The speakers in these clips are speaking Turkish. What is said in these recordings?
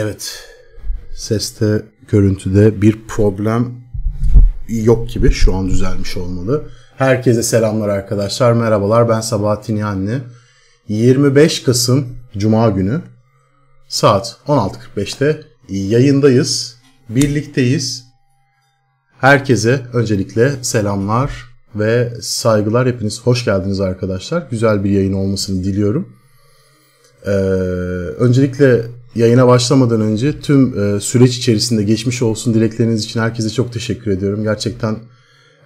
Evet. Seste, görüntüde bir problem yok gibi. Şu an düzelmiş olmalı. Herkese selamlar arkadaşlar. Merhabalar. Ben Sabahattin Yanni. 25 Kasım Cuma günü saat 16.45'te yayındayız. Birlikteyiz. Herkese öncelikle selamlar ve saygılar. Hepiniz hoş geldiniz arkadaşlar. Güzel bir yayın olmasını diliyorum. Ee, öncelikle yayına başlamadan önce tüm e, süreç içerisinde geçmiş olsun dilekleriniz için herkese çok teşekkür ediyorum. Gerçekten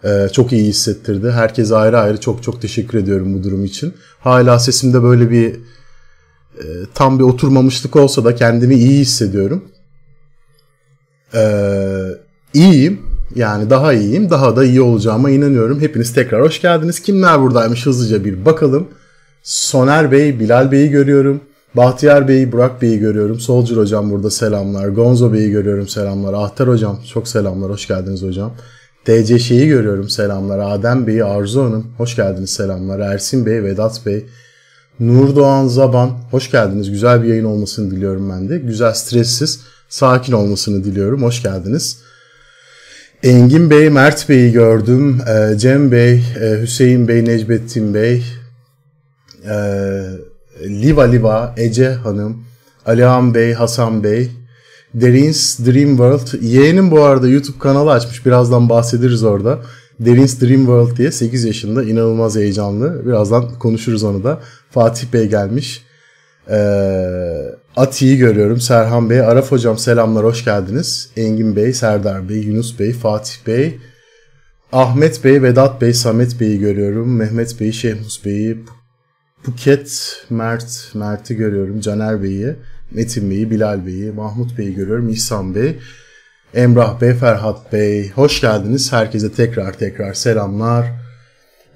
e, çok iyi hissettirdi. Herkese ayrı ayrı çok çok teşekkür ediyorum bu durum için. Hala sesimde böyle bir e, tam bir oturmamışlık olsa da kendimi iyi hissediyorum. Ee, iyiyim. Yani daha iyiyim. Daha da iyi olacağıma inanıyorum. Hepiniz tekrar hoş geldiniz. Kimler buradaymış hızlıca bir bakalım. Soner Bey, Bilal Bey'i görüyorum. Bahtiyar Bey'i, Burak Bey'i görüyorum. Solcur Hocam burada selamlar. Gonzo Bey'i görüyorum selamlar. Ahtar Hocam çok selamlar. Hoş geldiniz hocam. DC şeyi görüyorum selamlar. Adem Bey, Arzu Hanım hoş geldiniz selamlar. Ersin Bey, Vedat Bey, Nur Doğan Zaban hoş geldiniz. Güzel bir yayın olmasını diliyorum ben de. Güzel, stressiz, sakin olmasını diliyorum. Hoş geldiniz. Engin Bey, Mert Bey'i gördüm. Ee, Cem Bey, e, Hüseyin Bey, Necmettin Bey, e, Liva Liva, Ece Hanım, Alihan Bey, Hasan Bey, Derins Dream World. Yeğenim bu arada YouTube kanalı açmış. Birazdan bahsederiz orada. Derins Dream World diye 8 yaşında inanılmaz heyecanlı. Birazdan konuşuruz onu da. Fatih Bey gelmiş. Ee, Ati'yi görüyorum. Serhan Bey, Araf Hocam selamlar, hoş geldiniz. Engin Bey, Serdar Bey, Yunus Bey, Fatih Bey, Ahmet Bey, Vedat Bey, Samet Bey'i görüyorum. Mehmet Bey'i, Şehmus Bey'i, Buket, Mert, Mert'i görüyorum. Caner Bey'i, Metin Bey'i, Bilal Bey'i, Mahmut Bey'i görüyorum. İhsan Bey, Emrah Bey, Ferhat Bey. Hoş geldiniz. Herkese tekrar tekrar selamlar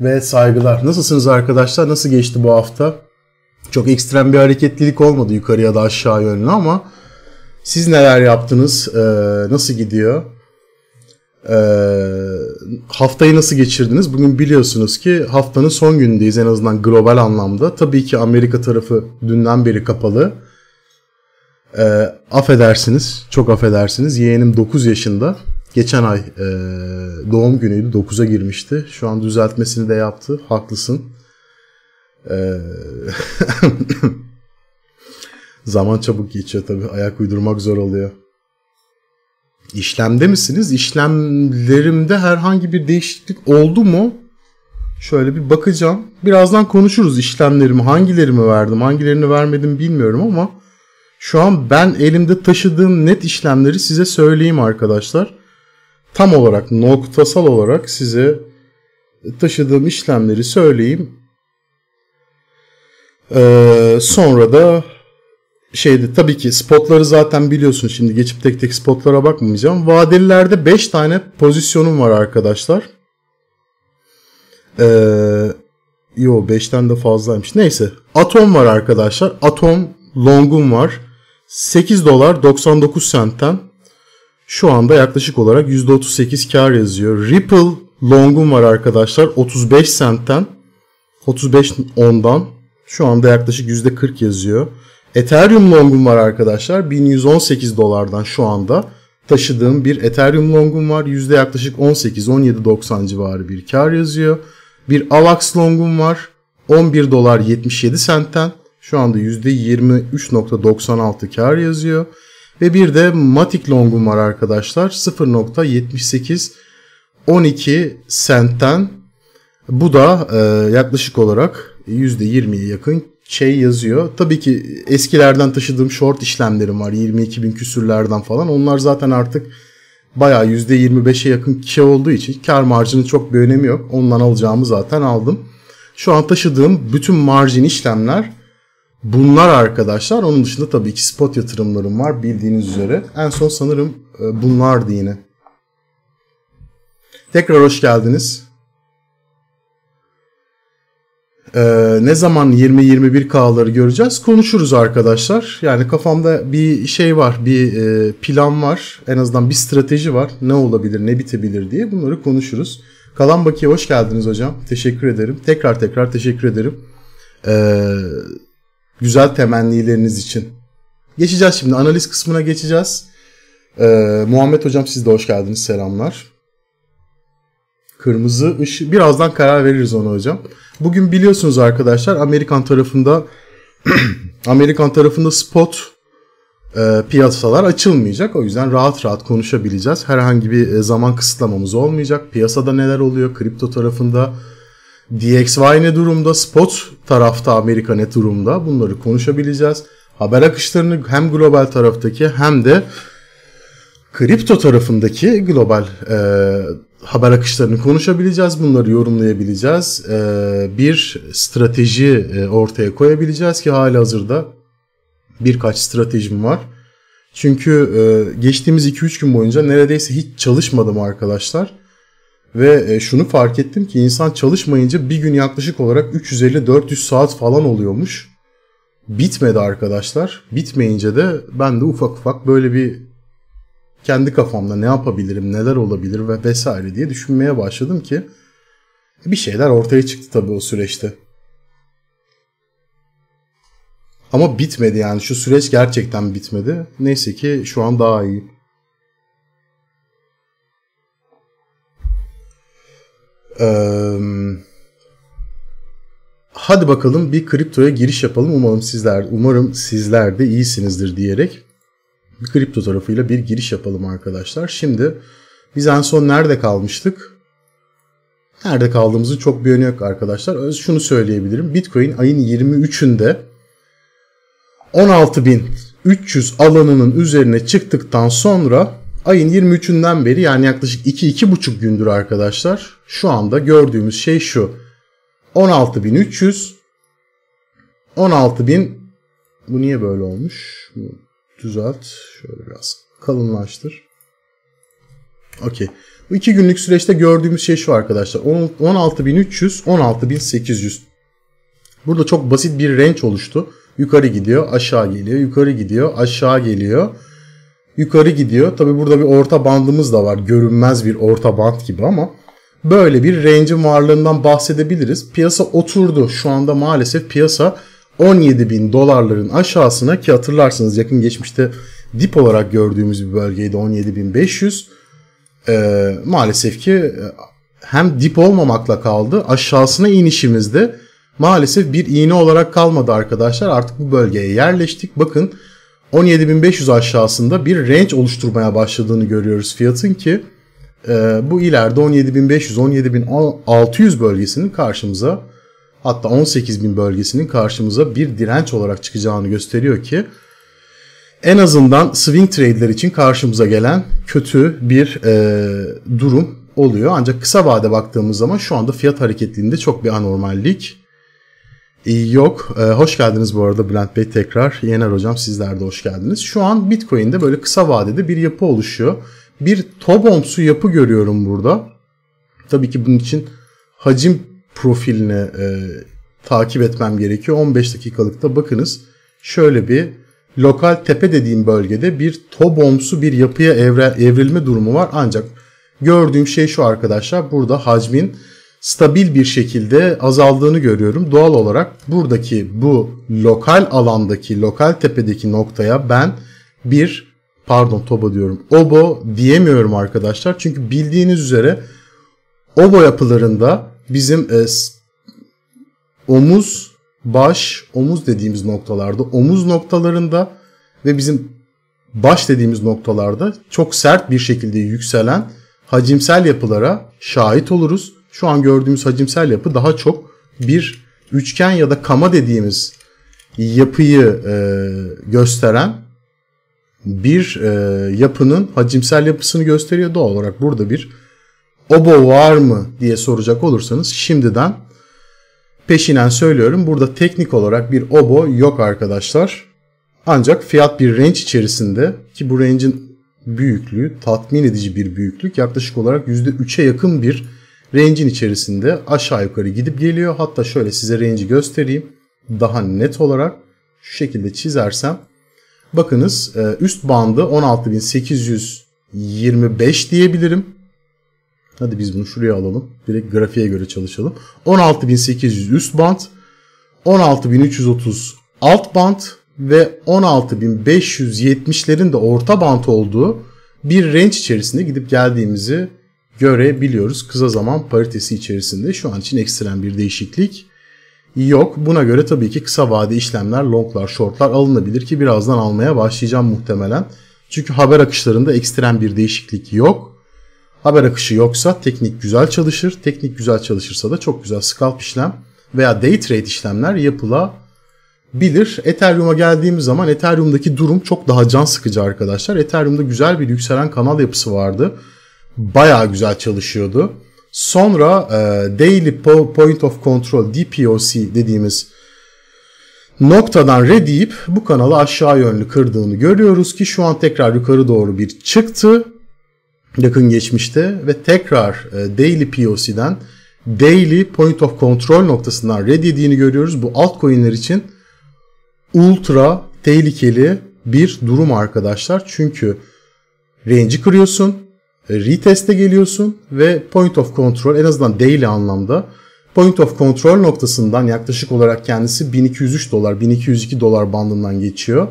ve saygılar. Nasılsınız arkadaşlar? Nasıl geçti bu hafta? Çok ekstrem bir hareketlilik olmadı yukarı ya da aşağı yönlü ama siz neler yaptınız? Ee, nasıl gidiyor? Ee, haftayı nasıl geçirdiniz? Bugün biliyorsunuz ki haftanın son günündeyiz en azından global anlamda. Tabii ki Amerika tarafı dünden beri kapalı. Ee, affedersiniz, çok affedersiniz. Yeğenim 9 yaşında. Geçen ay e, doğum günüydü, 9'a girmişti. Şu an düzeltmesini de yaptı. Haklısın. Ee, zaman çabuk geçiyor tabii. Ayak uydurmak zor oluyor. İşlemde misiniz? İşlemlerimde herhangi bir değişiklik oldu mu? Şöyle bir bakacağım. Birazdan konuşuruz işlemlerimi. Hangilerimi verdim, hangilerini vermedim bilmiyorum ama şu an ben elimde taşıdığım net işlemleri size söyleyeyim arkadaşlar. Tam olarak noktasal olarak size taşıdığım işlemleri söyleyeyim. Ee, sonra da şeydi tabii ki spotları zaten biliyorsun şimdi geçip tek tek spotlara bakmayacağım. Vadelilerde 5 tane pozisyonum var arkadaşlar. Ee, yo 5'ten de fazlaymış. Neyse Atom var arkadaşlar. Atom longum var. 8 dolar 99 centten şu anda yaklaşık olarak %38 kar yazıyor. Ripple longum var arkadaşlar 35 centten 35 ondan şu anda yaklaşık %40 yazıyor. Ethereum longum var arkadaşlar. 1118 dolardan şu anda taşıdığım bir Ethereum longum var. Yüzde yaklaşık 18-17.90 civarı bir kar yazıyor. Bir AVAX longum var. 11 dolar 77 sentten şu anda %23.96 kar yazıyor. Ve bir de Matic longum var arkadaşlar. 0.78 12 sentten bu da e, yaklaşık olarak %20'ye yakın şey yazıyor. Tabii ki eskilerden taşıdığım short işlemlerim var. 22 bin küsürlerden falan. Onlar zaten artık bayağı %25'e yakın şey olduğu için kar marjının çok bir önemi yok. Ondan alacağımı zaten aldım. Şu an taşıdığım bütün marjin işlemler bunlar arkadaşlar. Onun dışında tabii ki spot yatırımlarım var bildiğiniz üzere. En son sanırım e, bunlardı yine. Tekrar hoş geldiniz. Ee, ne zaman 20-21K'ları göreceğiz konuşuruz arkadaşlar. Yani kafamda bir şey var, bir e, plan var. En azından bir strateji var. Ne olabilir, ne bitebilir diye bunları konuşuruz. Kalan Baki'ye hoş geldiniz hocam. Teşekkür ederim. Tekrar tekrar teşekkür ederim. Ee, güzel temennileriniz için. Geçeceğiz şimdi analiz kısmına geçeceğiz. Ee, Muhammed Hocam siz de hoş geldiniz selamlar. Kırmızı ışık birazdan karar veririz ona hocam. Bugün biliyorsunuz arkadaşlar Amerikan tarafında Amerikan tarafında spot e, piyasalar açılmayacak. O yüzden rahat rahat konuşabileceğiz. Herhangi bir e, zaman kısıtlamamız olmayacak. Piyasada neler oluyor? Kripto tarafında DXY ne durumda? Spot tarafta Amerika ne durumda? Bunları konuşabileceğiz. Haber akışlarını hem global taraftaki hem de kripto tarafındaki global e, haber akışlarını konuşabileceğiz. Bunları yorumlayabileceğiz. E, bir strateji e, ortaya koyabileceğiz ki hali hazırda birkaç stratejim var. Çünkü e, geçtiğimiz 2-3 gün boyunca neredeyse hiç çalışmadım arkadaşlar. Ve e, şunu fark ettim ki insan çalışmayınca bir gün yaklaşık olarak 350-400 saat falan oluyormuş. Bitmedi arkadaşlar. Bitmeyince de ben de ufak ufak böyle bir kendi kafamda ne yapabilirim, neler olabilir ve vesaire diye düşünmeye başladım ki bir şeyler ortaya çıktı tabii o süreçte. Ama bitmedi yani şu süreç gerçekten bitmedi. Neyse ki şu an daha iyi. Ee, hadi bakalım bir kriptoya giriş yapalım. Umarım sizler umarım sizler de iyisinizdir diyerek kripto tarafıyla bir giriş yapalım arkadaşlar. Şimdi biz en son nerede kalmıştık? Nerede kaldığımızın çok bir önemi yok arkadaşlar. Şunu söyleyebilirim. Bitcoin ayın 23'ünde 16.300 alanının üzerine çıktıktan sonra ayın 23'ünden beri yani yaklaşık 2-2,5 gündür arkadaşlar şu anda gördüğümüz şey şu. 16.300 16.000 bu niye böyle olmuş? Düzelt. Şöyle biraz kalınlaştır. Okey. Bu iki günlük süreçte gördüğümüz şey şu arkadaşlar. 16.300, 16.800. Burada çok basit bir range oluştu. Yukarı gidiyor, aşağı geliyor, yukarı gidiyor, aşağı geliyor. Yukarı gidiyor. Tabi burada bir orta bandımız da var. Görünmez bir orta band gibi ama böyle bir range'in varlığından bahsedebiliriz. Piyasa oturdu. Şu anda maalesef piyasa 17 bin dolarların aşağısına ki hatırlarsınız yakın geçmişte dip olarak gördüğümüz bir bölgeydi 17.500. Ee, maalesef ki e, hem dip olmamakla kaldı aşağısına inişimizde maalesef bir iğne olarak kalmadı arkadaşlar. Artık bu bölgeye yerleştik. Bakın 17.500 aşağısında bir range oluşturmaya başladığını görüyoruz fiyatın ki e, bu ileride 17.500-17.600 bölgesinin karşımıza hatta 18.000 bölgesinin karşımıza bir direnç olarak çıkacağını gösteriyor ki en azından swing trade'ler için karşımıza gelen kötü bir e, durum oluyor. Ancak kısa vade baktığımız zaman şu anda fiyat hareketliliğinde çok bir anormallik yok. E, hoş geldiniz bu arada Bülent Bey tekrar. Yener Hocam sizler de hoş geldiniz. Şu an Bitcoin'de böyle kısa vadede bir yapı oluşuyor. Bir Tobomsu yapı görüyorum burada. Tabii ki bunun için hacim profilini e, takip etmem gerekiyor. 15 dakikalıkta bakınız şöyle bir lokal tepe dediğim bölgede bir tobomsu bir yapıya evre, evrilme durumu var. Ancak gördüğüm şey şu arkadaşlar burada hacmin stabil bir şekilde azaldığını görüyorum. Doğal olarak buradaki bu lokal alandaki lokal tepedeki noktaya ben bir pardon toba diyorum obo diyemiyorum arkadaşlar. Çünkü bildiğiniz üzere obo yapılarında bizim e, omuz, baş, omuz dediğimiz noktalarda, omuz noktalarında ve bizim baş dediğimiz noktalarda çok sert bir şekilde yükselen hacimsel yapılara şahit oluruz. Şu an gördüğümüz hacimsel yapı daha çok bir üçgen ya da kama dediğimiz yapıyı e, gösteren bir e, yapının hacimsel yapısını gösteriyor. Doğal olarak burada bir obo var mı diye soracak olursanız şimdiden peşinen söylüyorum. Burada teknik olarak bir obo yok arkadaşlar. Ancak fiyat bir range içerisinde ki bu range'in büyüklüğü tatmin edici bir büyüklük. Yaklaşık olarak %3'e yakın bir range'in içerisinde aşağı yukarı gidip geliyor. Hatta şöyle size range'i göstereyim. Daha net olarak şu şekilde çizersem bakınız e, üst bandı 16.825 diyebilirim. Hadi biz bunu şuraya alalım. Direkt grafiğe göre çalışalım. 16.800 üst band. 16.330 alt band ve 16.570'lerin de orta bant olduğu bir range içerisinde gidip geldiğimizi görebiliyoruz. Kısa zaman paritesi içerisinde şu an için ekstrem bir değişiklik yok. Buna göre tabii ki kısa vade işlemler, longlar, shortlar alınabilir ki birazdan almaya başlayacağım muhtemelen. Çünkü haber akışlarında ekstrem bir değişiklik yok. Haber akışı yoksa teknik güzel çalışır. Teknik güzel çalışırsa da çok güzel scalp işlem veya day trade işlemler yapılabilir. Ethereum'a geldiğimiz zaman Ethereum'daki durum çok daha can sıkıcı arkadaşlar. Ethereum'da güzel bir yükselen kanal yapısı vardı. Bayağı güzel çalışıyordu. Sonra e, Daily Point of Control DPOC dediğimiz noktadan redeyip bu kanalı aşağı yönlü kırdığını görüyoruz ki şu an tekrar yukarı doğru bir çıktı yakın geçmişte ve tekrar e, Daily POC'den Daily Point of Control noktasından red yediğini görüyoruz. Bu altcoin'ler için ultra tehlikeli bir durum arkadaşlar. Çünkü range'i kırıyorsun, retest'e geliyorsun ve point of control en azından daily anlamda point of control noktasından yaklaşık olarak kendisi 1203 dolar, 1202 dolar bandından geçiyor.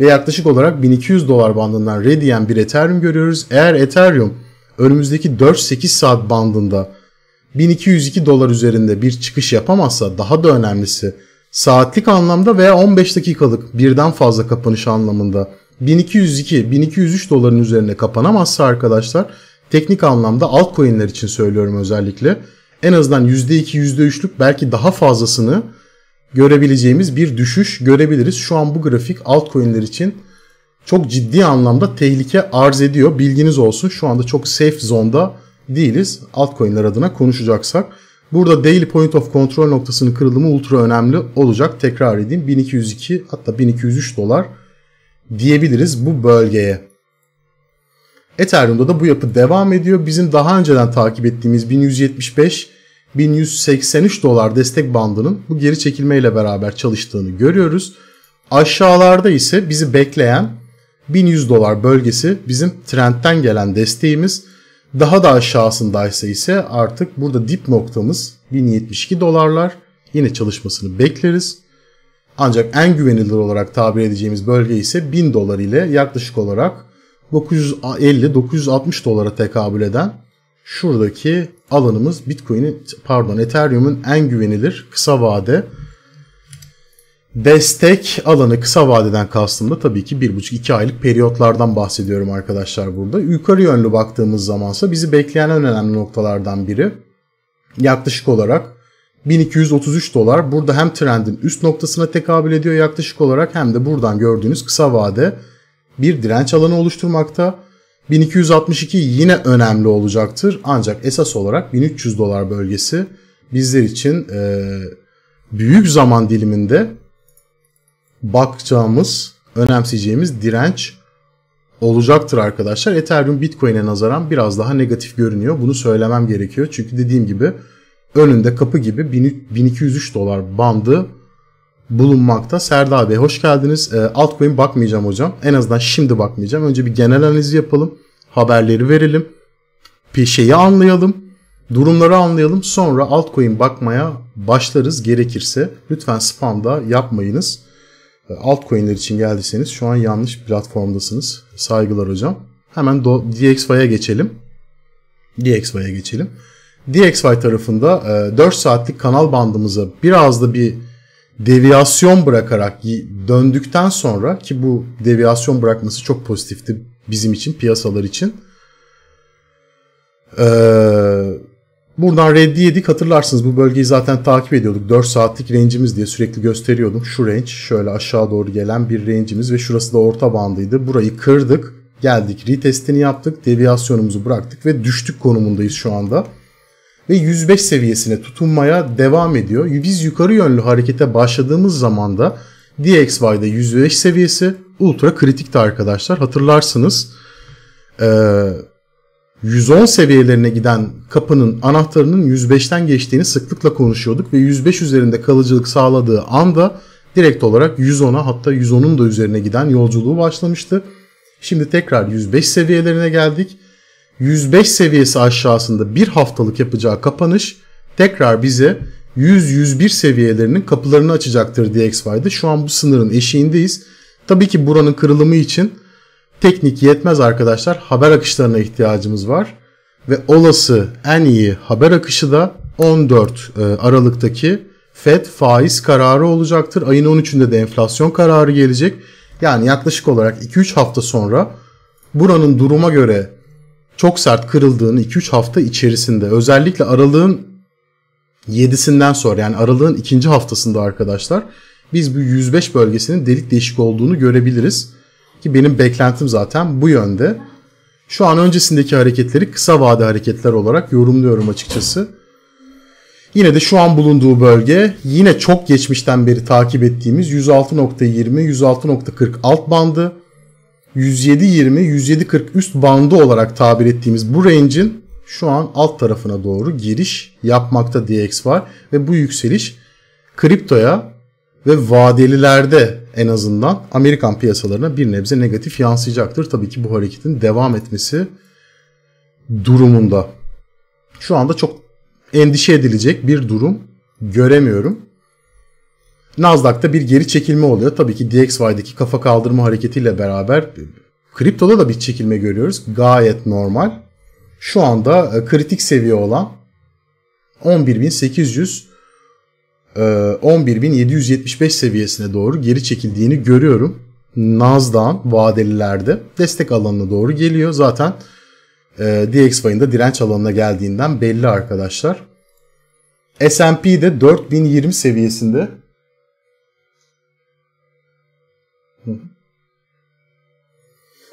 Ve yaklaşık olarak 1200 dolar bandından rediyen bir Ethereum görüyoruz. Eğer Ethereum önümüzdeki 4-8 saat bandında 1202 dolar üzerinde bir çıkış yapamazsa daha da önemlisi saatlik anlamda veya 15 dakikalık birden fazla kapanış anlamında 1202-1203 doların üzerine kapanamazsa arkadaşlar teknik anlamda altcoin'ler için söylüyorum özellikle en azından %2 %3'lük belki daha fazlasını görebileceğimiz bir düşüş görebiliriz. Şu an bu grafik altcoin'ler için çok ciddi anlamda tehlike arz ediyor. Bilginiz olsun şu anda çok safe zone'da değiliz. Altcoin'ler adına konuşacaksak. Burada daily point of control noktasının kırılımı ultra önemli olacak. Tekrar edeyim 1202 hatta 1203 dolar diyebiliriz bu bölgeye. Ethereum'da da bu yapı devam ediyor. Bizim daha önceden takip ettiğimiz 1175 1183 dolar destek bandının bu geri çekilmeyle beraber çalıştığını görüyoruz. Aşağılarda ise bizi bekleyen 1100 dolar bölgesi bizim trendten gelen desteğimiz. Daha da aşağısındaysa ise artık burada dip noktamız 1072 dolarlar. Yine çalışmasını bekleriz. Ancak en güvenilir olarak tabir edeceğimiz bölge ise 1000 dolar ile yaklaşık olarak 950-960 dolara tekabül eden şuradaki alanımız Bitcoin'in pardon Ethereum'un en güvenilir kısa vade destek alanı kısa vadeden kastım da tabii ki 1,5-2 aylık periyotlardan bahsediyorum arkadaşlar burada. Yukarı yönlü baktığımız zamansa bizi bekleyen en önemli noktalardan biri yaklaşık olarak 1233 dolar. Burada hem trendin üst noktasına tekabül ediyor yaklaşık olarak hem de buradan gördüğünüz kısa vade bir direnç alanı oluşturmakta. 1262 yine önemli olacaktır. Ancak esas olarak 1300 dolar bölgesi bizler için e, büyük zaman diliminde bakacağımız, önemseyeceğimiz direnç olacaktır arkadaşlar. Ethereum Bitcoin'e nazaran biraz daha negatif görünüyor. Bunu söylemem gerekiyor. Çünkü dediğim gibi önünde kapı gibi 1203 dolar bandı bulunmakta. Serdar Bey hoş geldiniz. E, altcoin bakmayacağım hocam. En azından şimdi bakmayacağım. Önce bir genel analiz yapalım. Haberleri verelim. Bir şeyi anlayalım. Durumları anlayalım. Sonra altcoin bakmaya başlarız gerekirse. Lütfen spamda yapmayınız. E, altcoin'ler için geldiyseniz şu an yanlış platformdasınız. Saygılar hocam. Hemen DXY'ye geçelim. DXY'ye geçelim. DXY tarafında 4 e, saatlik kanal bandımıza biraz da bir deviyasyon bırakarak döndükten sonra ki bu deviyasyon bırakması çok pozitifti bizim için piyasalar için. Ee, buradan reddi yedik hatırlarsınız bu bölgeyi zaten takip ediyorduk. 4 saatlik range'imiz diye sürekli gösteriyordum. Şu range şöyle aşağı doğru gelen bir range'imiz ve şurası da orta bandıydı. Burayı kırdık. Geldik retestini yaptık. Deviyasyonumuzu bıraktık ve düştük konumundayız şu anda ve 105 seviyesine tutunmaya devam ediyor. Biz yukarı yönlü harekete başladığımız zaman da DXY'da 105 seviyesi ultra kritikti arkadaşlar. Hatırlarsınız 110 seviyelerine giden kapının anahtarının 105'ten geçtiğini sıklıkla konuşuyorduk ve 105 üzerinde kalıcılık sağladığı anda direkt olarak 110'a hatta 110'un da üzerine giden yolculuğu başlamıştı. Şimdi tekrar 105 seviyelerine geldik 105 seviyesi aşağısında bir haftalık yapacağı kapanış tekrar bize 100-101 seviyelerinin kapılarını açacaktır DXY'de. Şu an bu sınırın eşiğindeyiz. Tabii ki buranın kırılımı için teknik yetmez arkadaşlar. Haber akışlarına ihtiyacımız var. Ve olası en iyi haber akışı da 14 e, Aralık'taki FED faiz kararı olacaktır. Ayın 13'ünde de enflasyon kararı gelecek. Yani yaklaşık olarak 2-3 hafta sonra buranın duruma göre çok sert kırıldığını 2-3 hafta içerisinde özellikle aralığın 7'sinden sonra yani aralığın ikinci haftasında arkadaşlar biz bu 105 bölgesinin delik deşik olduğunu görebiliriz. Ki benim beklentim zaten bu yönde. Şu an öncesindeki hareketleri kısa vade hareketler olarak yorumluyorum açıkçası. Yine de şu an bulunduğu bölge yine çok geçmişten beri takip ettiğimiz 106.20 106.40 alt bandı 107.20 107.40 üst bandı olarak tabir ettiğimiz bu range'in şu an alt tarafına doğru giriş yapmakta DX var ve bu yükseliş kriptoya ve vadelilerde en azından Amerikan piyasalarına bir nebze negatif yansıyacaktır. Tabii ki bu hareketin devam etmesi durumunda. Şu anda çok endişe edilecek bir durum göremiyorum. Nasdaq'ta bir geri çekilme oluyor. Tabii ki DXY'deki kafa kaldırma hareketiyle beraber kriptoda da bir çekilme görüyoruz. Gayet normal. Şu anda e, kritik seviye olan 11.800 11.775 e, seviyesine doğru geri çekildiğini görüyorum. Nasdaq'ın vadelilerde destek alanına doğru geliyor. Zaten e, DXY'ın da direnç alanına geldiğinden belli arkadaşlar. S&P de 4020 seviyesinde.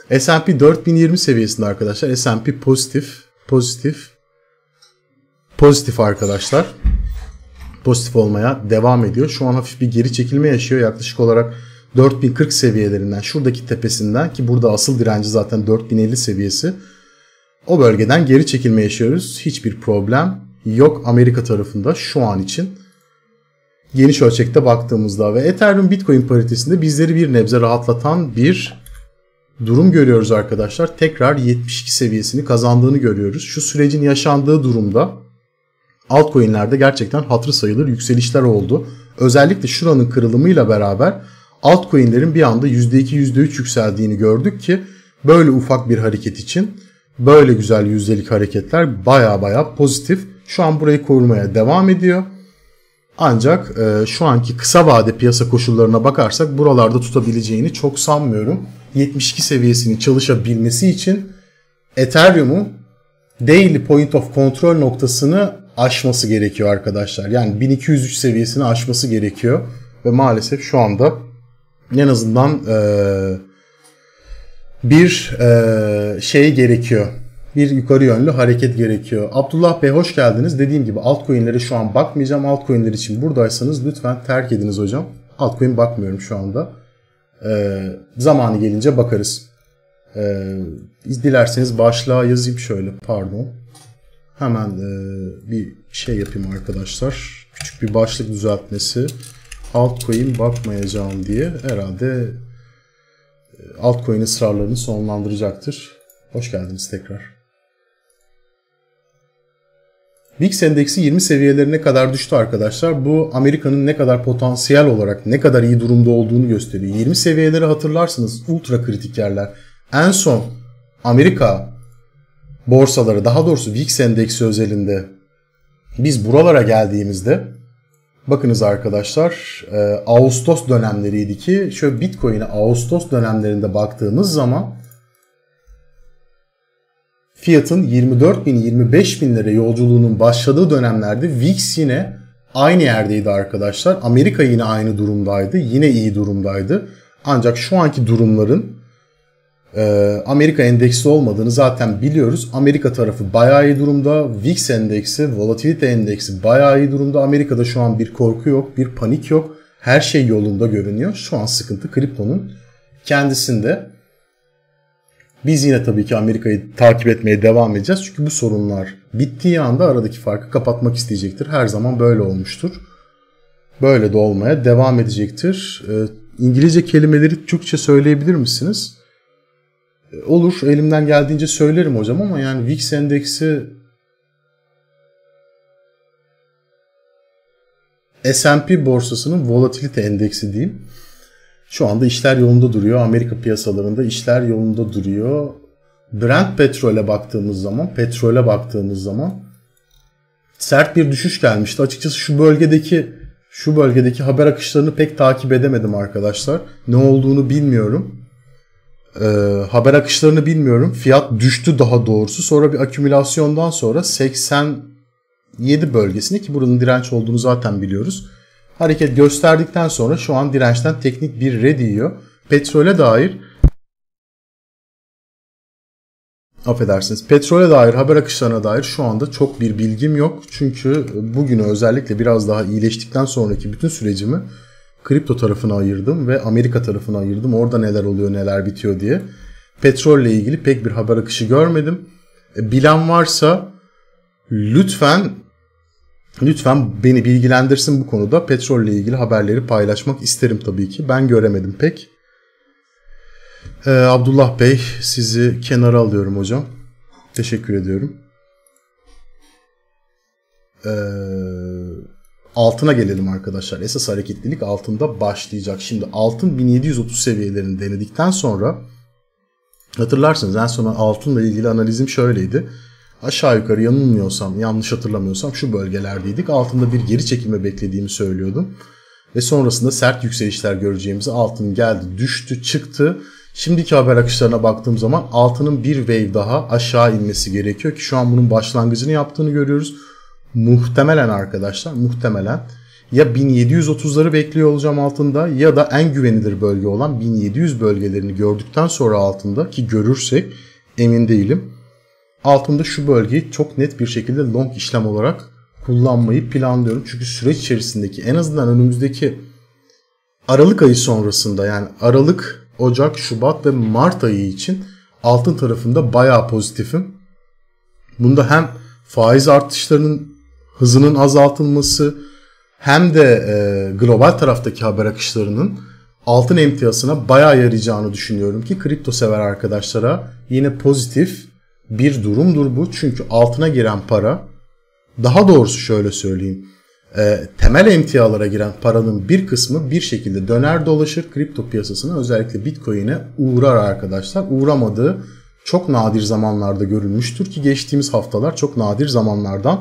S&P 4020 seviyesinde arkadaşlar. S&P pozitif, pozitif, pozitif arkadaşlar. Pozitif olmaya devam ediyor. Şu an hafif bir geri çekilme yaşıyor. Yaklaşık olarak 4040 seviyelerinden şuradaki tepesinden ki burada asıl direnci zaten 4050 seviyesi. O bölgeden geri çekilme yaşıyoruz. Hiçbir problem yok Amerika tarafında şu an için. Geniş ölçekte baktığımızda ve Ethereum Bitcoin paritesinde bizleri bir nebze rahatlatan bir durum görüyoruz arkadaşlar. Tekrar 72 seviyesini kazandığını görüyoruz. Şu sürecin yaşandığı durumda altcoin'lerde gerçekten hatırı sayılır yükselişler oldu. Özellikle şuranın kırılımıyla beraber altcoin'lerin bir anda %2 %3 yükseldiğini gördük ki böyle ufak bir hareket için böyle güzel yüzdelik hareketler baya baya pozitif. Şu an burayı korumaya devam ediyor. Ancak e, şu anki kısa vade piyasa koşullarına bakarsak buralarda tutabileceğini çok sanmıyorum. 72 seviyesini çalışabilmesi için Ethereum'u daily point of control noktasını aşması gerekiyor arkadaşlar. Yani 1203 seviyesini aşması gerekiyor. Ve maalesef şu anda en azından e, bir e, şey gerekiyor. Bir yukarı yönlü hareket gerekiyor. Abdullah Bey hoş geldiniz. Dediğim gibi altcoin'lere şu an bakmayacağım. Altcoin'ler için buradaysanız lütfen terk ediniz hocam. Altcoin bakmıyorum şu anda. E, zamanı gelince bakarız. E, dilerseniz başlığa yazayım şöyle pardon. Hemen e, bir şey yapayım arkadaşlar. Küçük bir başlık düzeltmesi. Altcoin bakmayacağım diye herhalde e, altcoin ısrarlarını sonlandıracaktır. Hoş geldiniz tekrar. VIX endeksi 20 seviyelerine kadar düştü arkadaşlar. Bu Amerika'nın ne kadar potansiyel olarak ne kadar iyi durumda olduğunu gösteriyor. 20 seviyeleri hatırlarsınız ultra kritik yerler. En son Amerika borsaları daha doğrusu VIX endeksi özelinde biz buralara geldiğimizde bakınız arkadaşlar e, Ağustos dönemleriydi ki şöyle Bitcoin'e Ağustos dönemlerinde baktığımız zaman fiyatın 24 bin 25 bin lira yolculuğunun başladığı dönemlerde VIX yine aynı yerdeydi arkadaşlar. Amerika yine aynı durumdaydı. Yine iyi durumdaydı. Ancak şu anki durumların e, Amerika endeksi olmadığını zaten biliyoruz. Amerika tarafı bayağı iyi durumda. VIX endeksi, volatility endeksi bayağı iyi durumda. Amerika'da şu an bir korku yok, bir panik yok. Her şey yolunda görünüyor. Şu an sıkıntı kriptonun kendisinde. Biz yine tabii ki Amerika'yı takip etmeye devam edeceğiz. Çünkü bu sorunlar bittiği anda aradaki farkı kapatmak isteyecektir. Her zaman böyle olmuştur. Böyle de olmaya devam edecektir. Ee, İngilizce kelimeleri Türkçe söyleyebilir misiniz? Ee, olur. Elimden geldiğince söylerim hocam ama yani VIX endeksi S&P borsasının volatilite endeksi diyeyim. Şu anda işler yolunda duruyor. Amerika piyasalarında işler yolunda duruyor. Brent petrole baktığımız zaman, petrole baktığımız zaman sert bir düşüş gelmişti. Açıkçası şu bölgedeki şu bölgedeki haber akışlarını pek takip edemedim arkadaşlar. Ne olduğunu bilmiyorum. Ee, haber akışlarını bilmiyorum. Fiyat düştü daha doğrusu. Sonra bir akümülasyondan sonra 87 bölgesine ki buranın direnç olduğunu zaten biliyoruz. Hareket gösterdikten sonra şu an dirençten teknik bir red yiyor. Petrole dair affedersiniz petrole dair haber akışlarına dair şu anda çok bir bilgim yok. Çünkü bugünü özellikle biraz daha iyileştikten sonraki bütün sürecimi kripto tarafına ayırdım ve Amerika tarafına ayırdım. Orada neler oluyor neler bitiyor diye. Petrolle ilgili pek bir haber akışı görmedim. E, bilen varsa lütfen lütfen beni bilgilendirsin bu konuda. Petrolle ilgili haberleri paylaşmak isterim tabii ki. Ben göremedim pek. Ee, Abdullah Bey sizi kenara alıyorum hocam. Teşekkür ediyorum. Ee, altına gelelim arkadaşlar. Esas hareketlilik altında başlayacak. Şimdi altın 1730 seviyelerini denedikten sonra hatırlarsınız en son altınla ilgili analizim şöyleydi. Aşağı yukarı yanılmıyorsam, yanlış hatırlamıyorsam şu bölgelerdeydik. Altında bir geri çekilme beklediğimi söylüyordum. Ve sonrasında sert yükselişler göreceğimizi altın geldi, düştü, çıktı Şimdiki haber akışlarına baktığım zaman altının bir wave daha aşağı inmesi gerekiyor ki şu an bunun başlangıcını yaptığını görüyoruz. Muhtemelen arkadaşlar muhtemelen ya 1730'ları bekliyor olacağım altında ya da en güvenilir bölge olan 1700 bölgelerini gördükten sonra altında ki görürsek emin değilim. Altında şu bölgeyi çok net bir şekilde long işlem olarak kullanmayı planlıyorum. Çünkü süreç içerisindeki en azından önümüzdeki Aralık ayı sonrasında yani Aralık Ocak, Şubat ve Mart ayı için altın tarafında bayağı pozitifim. Bunda hem faiz artışlarının hızının azaltılması hem de e, global taraftaki haber akışlarının altın emtiyasına bayağı yarayacağını düşünüyorum ki kripto sever arkadaşlara yine pozitif bir durumdur bu. Çünkü altına giren para daha doğrusu şöyle söyleyeyim e, temel emtialara giren paranın bir kısmı bir şekilde döner dolaşır kripto piyasasına özellikle Bitcoin'e uğrar arkadaşlar. Uğramadığı çok nadir zamanlarda görülmüştür ki geçtiğimiz haftalar çok nadir zamanlardan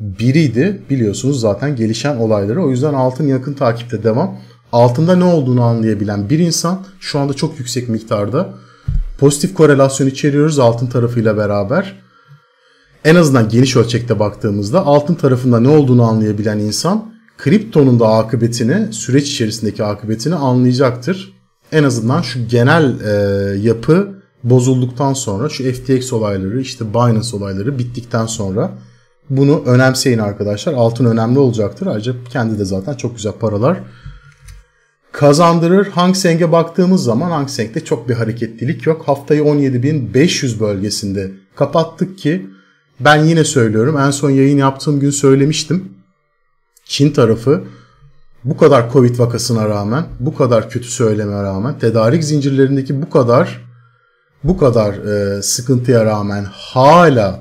biriydi. Biliyorsunuz zaten gelişen olayları. O yüzden altın yakın takipte devam. Altında ne olduğunu anlayabilen bir insan şu anda çok yüksek miktarda pozitif korelasyon içeriyoruz altın tarafıyla beraber en azından geniş ölçekte baktığımızda altın tarafında ne olduğunu anlayabilen insan kriptonun da akıbetini, süreç içerisindeki akıbetini anlayacaktır. En azından şu genel e, yapı bozulduktan sonra şu FTX olayları işte Binance olayları bittikten sonra bunu önemseyin arkadaşlar. Altın önemli olacaktır. Ayrıca kendi de zaten çok güzel paralar kazandırır. Hang Seng'e baktığımız zaman Hang Seng'de çok bir hareketlilik yok. Haftayı 17.500 bölgesinde kapattık ki ben yine söylüyorum en son yayın yaptığım gün söylemiştim. Çin tarafı bu kadar Covid vakasına rağmen, bu kadar kötü söyleme rağmen, tedarik zincirlerindeki bu kadar bu kadar e, sıkıntıya rağmen hala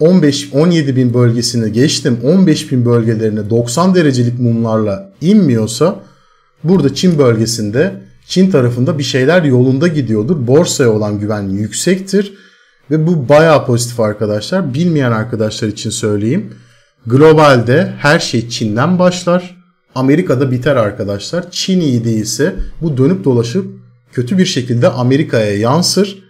15 17 bin bölgesini geçtim 15 bin bölgelerine 90 derecelik mumlarla inmiyorsa burada Çin bölgesinde Çin tarafında bir şeyler yolunda gidiyordur. Borsaya olan güven yüksektir ve bu bayağı pozitif arkadaşlar. Bilmeyen arkadaşlar için söyleyeyim. Globalde her şey Çin'den başlar. Amerika'da biter arkadaşlar. Çin iyi değilse bu dönüp dolaşıp kötü bir şekilde Amerika'ya yansır.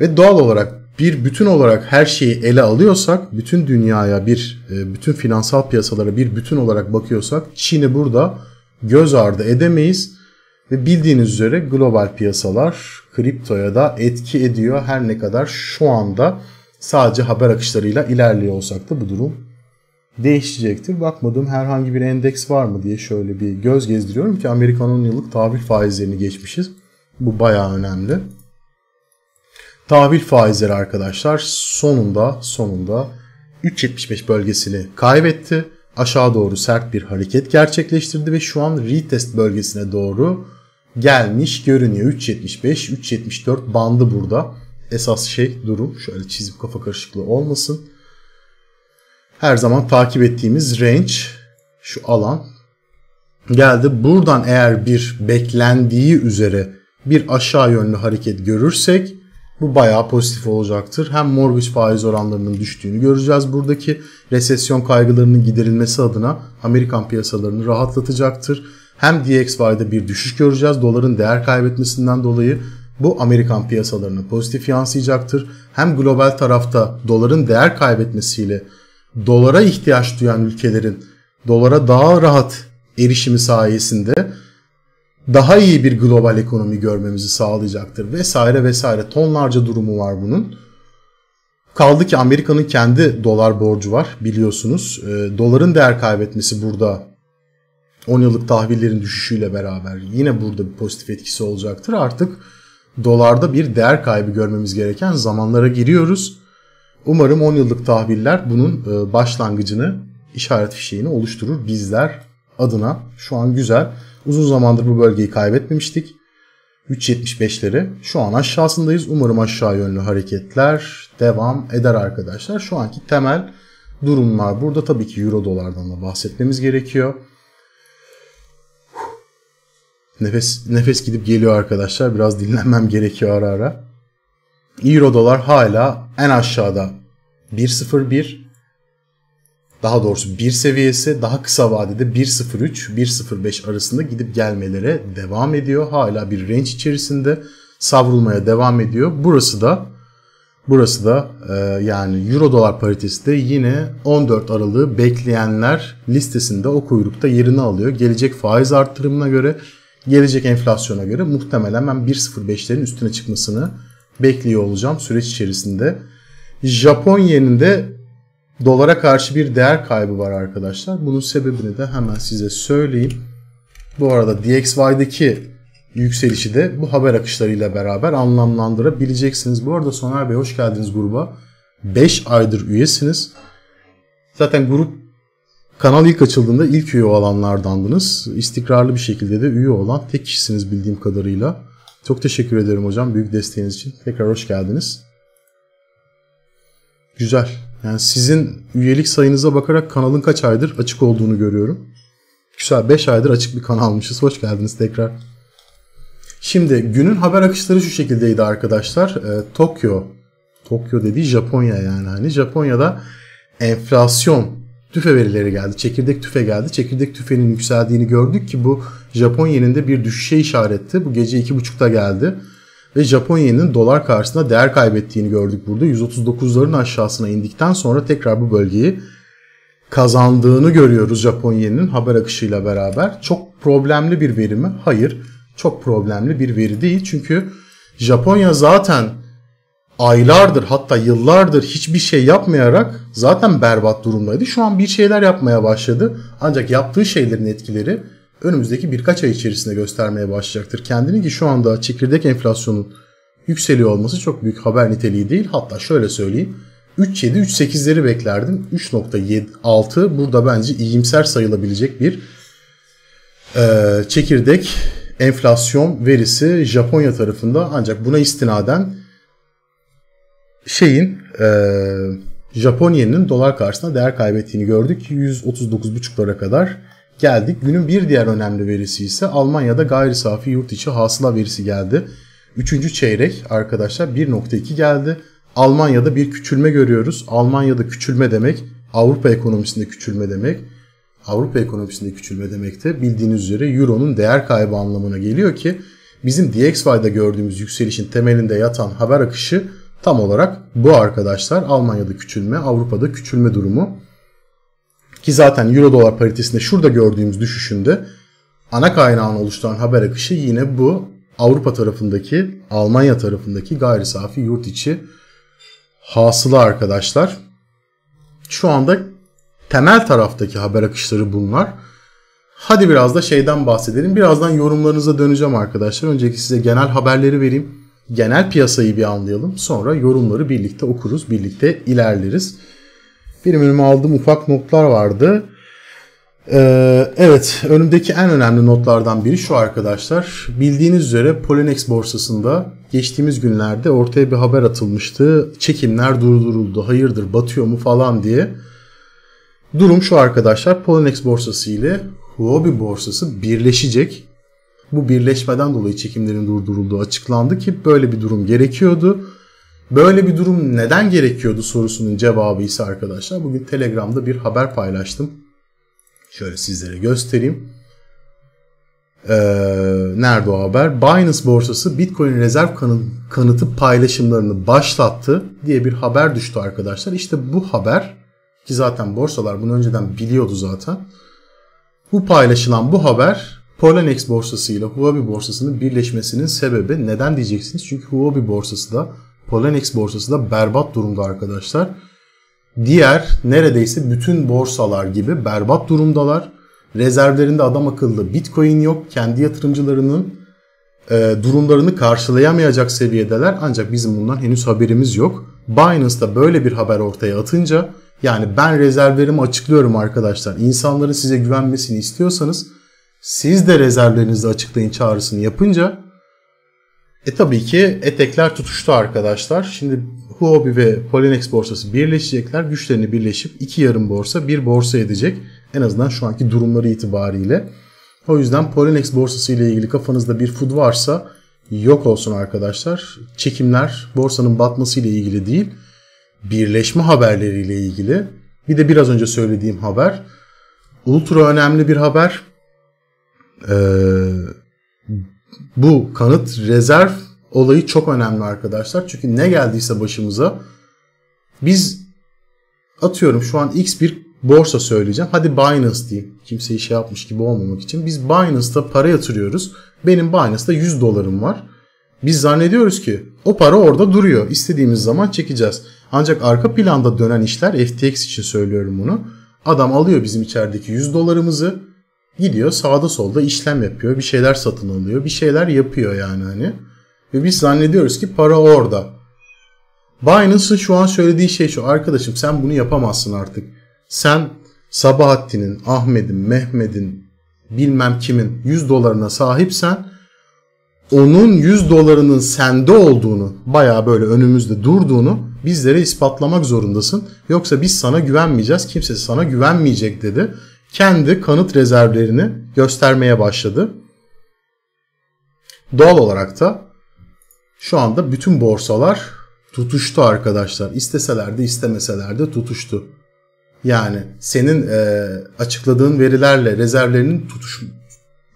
Ve doğal olarak bir bütün olarak her şeyi ele alıyorsak, bütün dünyaya bir, e, bütün finansal piyasalara bir bütün olarak bakıyorsak Çin'i burada göz ardı edemeyiz. Ve bildiğiniz üzere global piyasalar kriptoya da etki ediyor. Her ne kadar şu anda sadece haber akışlarıyla ilerliyor olsak da bu durum değişecektir. Bakmadığım herhangi bir endeks var mı diye şöyle bir göz gezdiriyorum ki Amerikan 10 yıllık tahvil faizlerini geçmişiz. Bu bayağı önemli. Tahvil faizleri arkadaşlar sonunda sonunda 3.75 bölgesini kaybetti. Aşağı doğru sert bir hareket gerçekleştirdi ve şu an retest bölgesine doğru gelmiş görünüyor. 3.75, 3.74 bandı burada. Esas şey durum. Şöyle çizip kafa karışıklığı olmasın. Her zaman takip ettiğimiz range şu alan geldi. Buradan eğer bir beklendiği üzere bir aşağı yönlü hareket görürsek bu bayağı pozitif olacaktır. Hem mortgage faiz oranlarının düştüğünü göreceğiz. Buradaki resesyon kaygılarının giderilmesi adına Amerikan piyasalarını rahatlatacaktır. Hem DXY'de bir düşüş göreceğiz. Doların değer kaybetmesinden dolayı bu Amerikan piyasalarına pozitif yansıyacaktır. Hem global tarafta doların değer kaybetmesiyle dolara ihtiyaç duyan ülkelerin dolara daha rahat erişimi sayesinde daha iyi bir global ekonomi görmemizi sağlayacaktır vesaire vesaire tonlarca durumu var bunun. Kaldı ki Amerika'nın kendi dolar borcu var biliyorsunuz. E, doların değer kaybetmesi burada 10 yıllık tahvillerin düşüşüyle beraber yine burada bir pozitif etkisi olacaktır. Artık dolarda bir değer kaybı görmemiz gereken zamanlara giriyoruz. Umarım 10 yıllık tahviller bunun e, başlangıcını, işaret fişeğini oluşturur bizler adına. Şu an güzel. Uzun zamandır bu bölgeyi kaybetmemiştik. 3.75'leri. Şu an aşağısındayız. Umarım aşağı yönlü hareketler devam eder arkadaşlar. Şu anki temel durumlar burada. Tabii ki euro dolardan da bahsetmemiz gerekiyor. Nefes nefes gidip geliyor arkadaşlar. Biraz dinlenmem gerekiyor ara ara. Euro dolar hala en aşağıda 1.01 daha doğrusu 1 seviyesi daha kısa vadede 1.03 1.05 arasında gidip gelmelere devam ediyor. Hala bir range içerisinde savrulmaya devam ediyor. Burası da burası da e, yani euro dolar paritesi de yine 14 Aralık'ı bekleyenler listesinde o kuyrukta yerini alıyor. Gelecek faiz arttırımına göre gelecek enflasyona göre muhtemelen ben 1.05'lerin üstüne çıkmasını bekliyor olacağım süreç içerisinde. Japon yeninde dolara karşı bir değer kaybı var arkadaşlar. Bunun sebebini de hemen size söyleyeyim. Bu arada DXY'deki yükselişi de bu haber akışlarıyla beraber anlamlandırabileceksiniz. Bu arada Soner Bey hoş geldiniz gruba. 5 aydır üyesiniz. Zaten grup kanal ilk açıldığında ilk üye olanlardandınız. İstikrarlı bir şekilde de üye olan tek kişisiniz bildiğim kadarıyla. Çok teşekkür ederim hocam büyük desteğiniz için. Tekrar hoş geldiniz. Güzel. Yani sizin üyelik sayınıza bakarak kanalın kaç aydır açık olduğunu görüyorum. Güzel 5 aydır açık bir kanalmışız. Hoş geldiniz tekrar. Şimdi günün haber akışları şu şekildeydi arkadaşlar. E, Tokyo, Tokyo dediği Japonya yani hani Japonya'da enflasyon tüfe verileri geldi. Çekirdek tüfe geldi. Çekirdek tüfenin yükseldiğini gördük ki bu Japon yeninde bir düşüşe işaretti. Bu gece 2.30'da geldi ve Japonya'nın dolar karşısında değer kaybettiğini gördük burada. 139'ların aşağısına indikten sonra tekrar bu bölgeyi kazandığını görüyoruz Japonya'nın haber akışıyla beraber. Çok problemli bir veri mi? Hayır. Çok problemli bir veri değil. Çünkü Japonya zaten aylardır hatta yıllardır hiçbir şey yapmayarak zaten berbat durumdaydı. Şu an bir şeyler yapmaya başladı. Ancak yaptığı şeylerin etkileri önümüzdeki birkaç ay içerisinde göstermeye başlayacaktır kendini ki şu anda çekirdek enflasyonun yükseliyor olması çok büyük haber niteliği değil. Hatta şöyle söyleyeyim 3.7 3.8'leri beklerdim. 3.6 burada bence iyimser sayılabilecek bir e, çekirdek enflasyon verisi Japonya tarafında ancak buna istinaden şeyin e, Japonya'nın dolar karşısında değer kaybettiğini gördük. 139.5'lara kadar geldik. Günün bir diğer önemli verisi ise Almanya'da gayri safi yurt içi hasıla verisi geldi. Üçüncü çeyrek arkadaşlar 1.2 geldi. Almanya'da bir küçülme görüyoruz. Almanya'da küçülme demek Avrupa ekonomisinde küçülme demek. Avrupa ekonomisinde küçülme demek de bildiğiniz üzere Euro'nun değer kaybı anlamına geliyor ki bizim DXY'da gördüğümüz yükselişin temelinde yatan haber akışı tam olarak bu arkadaşlar. Almanya'da küçülme, Avrupa'da küçülme durumu. Ki zaten euro dolar paritesinde şurada gördüğümüz düşüşünde ana kaynağını oluşturan haber akışı yine bu Avrupa tarafındaki, Almanya tarafındaki gayri safi yurt içi hasıla arkadaşlar. Şu anda temel taraftaki haber akışları bunlar. Hadi biraz da şeyden bahsedelim. Birazdan yorumlarınıza döneceğim arkadaşlar. Önceki size genel haberleri vereyim. Genel piyasayı bir anlayalım. Sonra yorumları birlikte okuruz, birlikte ilerleriz. Benim önüme aldığım ufak notlar vardı. Ee, evet, önümdeki en önemli notlardan biri şu arkadaşlar. Bildiğiniz üzere Polinex borsasında geçtiğimiz günlerde ortaya bir haber atılmıştı. Çekimler durduruldu, hayırdır batıyor mu falan diye. Durum şu arkadaşlar. Poloniex borsası ile Huobi borsası birleşecek. Bu birleşmeden dolayı çekimlerin durdurulduğu açıklandı ki böyle bir durum gerekiyordu. Böyle bir durum neden gerekiyordu sorusunun cevabı ise arkadaşlar bugün Telegram'da bir haber paylaştım. Şöyle sizlere göstereyim. Ee, nerede o haber? Binance borsası Bitcoin rezerv kanıtı paylaşımlarını başlattı diye bir haber düştü arkadaşlar. İşte bu haber ki zaten borsalar bunu önceden biliyordu zaten. Bu paylaşılan bu haber Poloniex borsası ile Huobi borsasının birleşmesinin sebebi neden diyeceksiniz? Çünkü Huobi borsası da Poloniex borsası da berbat durumda arkadaşlar. Diğer neredeyse bütün borsalar gibi berbat durumdalar. Rezervlerinde adam akıllı Bitcoin yok. Kendi yatırımcılarının e, durumlarını karşılayamayacak seviyedeler. Ancak bizim bundan henüz haberimiz yok. Binance da böyle bir haber ortaya atınca yani ben rezervlerimi açıklıyorum arkadaşlar. İnsanların size güvenmesini istiyorsanız siz de rezervlerinizi açıklayın çağrısını yapınca e tabii ki etekler tutuştu arkadaşlar. Şimdi Huobi ve Poloniex borsası birleşecekler. Güçlerini birleşip iki yarım borsa bir borsa edecek. En azından şu anki durumları itibariyle. O yüzden Poloniex borsası ile ilgili kafanızda bir food varsa yok olsun arkadaşlar. Çekimler borsanın batması ile ilgili değil, birleşme haberleriyle ilgili. Bir de biraz önce söylediğim haber ultra önemli bir haber. Ee, bu kanıt rezerv olayı çok önemli arkadaşlar. Çünkü ne geldiyse başımıza biz atıyorum şu an X bir borsa söyleyeceğim. Hadi Binance diyeyim. Kimseyi şey yapmış gibi olmamak için. Biz Binance'da para yatırıyoruz. Benim Binance'da 100 dolarım var. Biz zannediyoruz ki o para orada duruyor. İstediğimiz zaman çekeceğiz. Ancak arka planda dönen işler FTX için söylüyorum bunu. Adam alıyor bizim içerideki 100 dolarımızı gidiyor sağda solda işlem yapıyor. Bir şeyler satın alıyor. Bir şeyler yapıyor yani hani. Ve biz zannediyoruz ki para orada. Binance'ın şu an söylediği şey şu. Arkadaşım sen bunu yapamazsın artık. Sen Sabahattin'in, Ahmet'in, Mehmet'in bilmem kimin 100 dolarına sahipsen onun 100 dolarının sende olduğunu baya böyle önümüzde durduğunu bizlere ispatlamak zorundasın. Yoksa biz sana güvenmeyeceğiz. Kimse sana güvenmeyecek dedi. Kendi kanıt rezervlerini göstermeye başladı. Doğal olarak da şu anda bütün borsalar tutuştu arkadaşlar. İsteseler de istemeseler de tutuştu. Yani senin e, açıkladığın verilerle rezervlerinin tutuş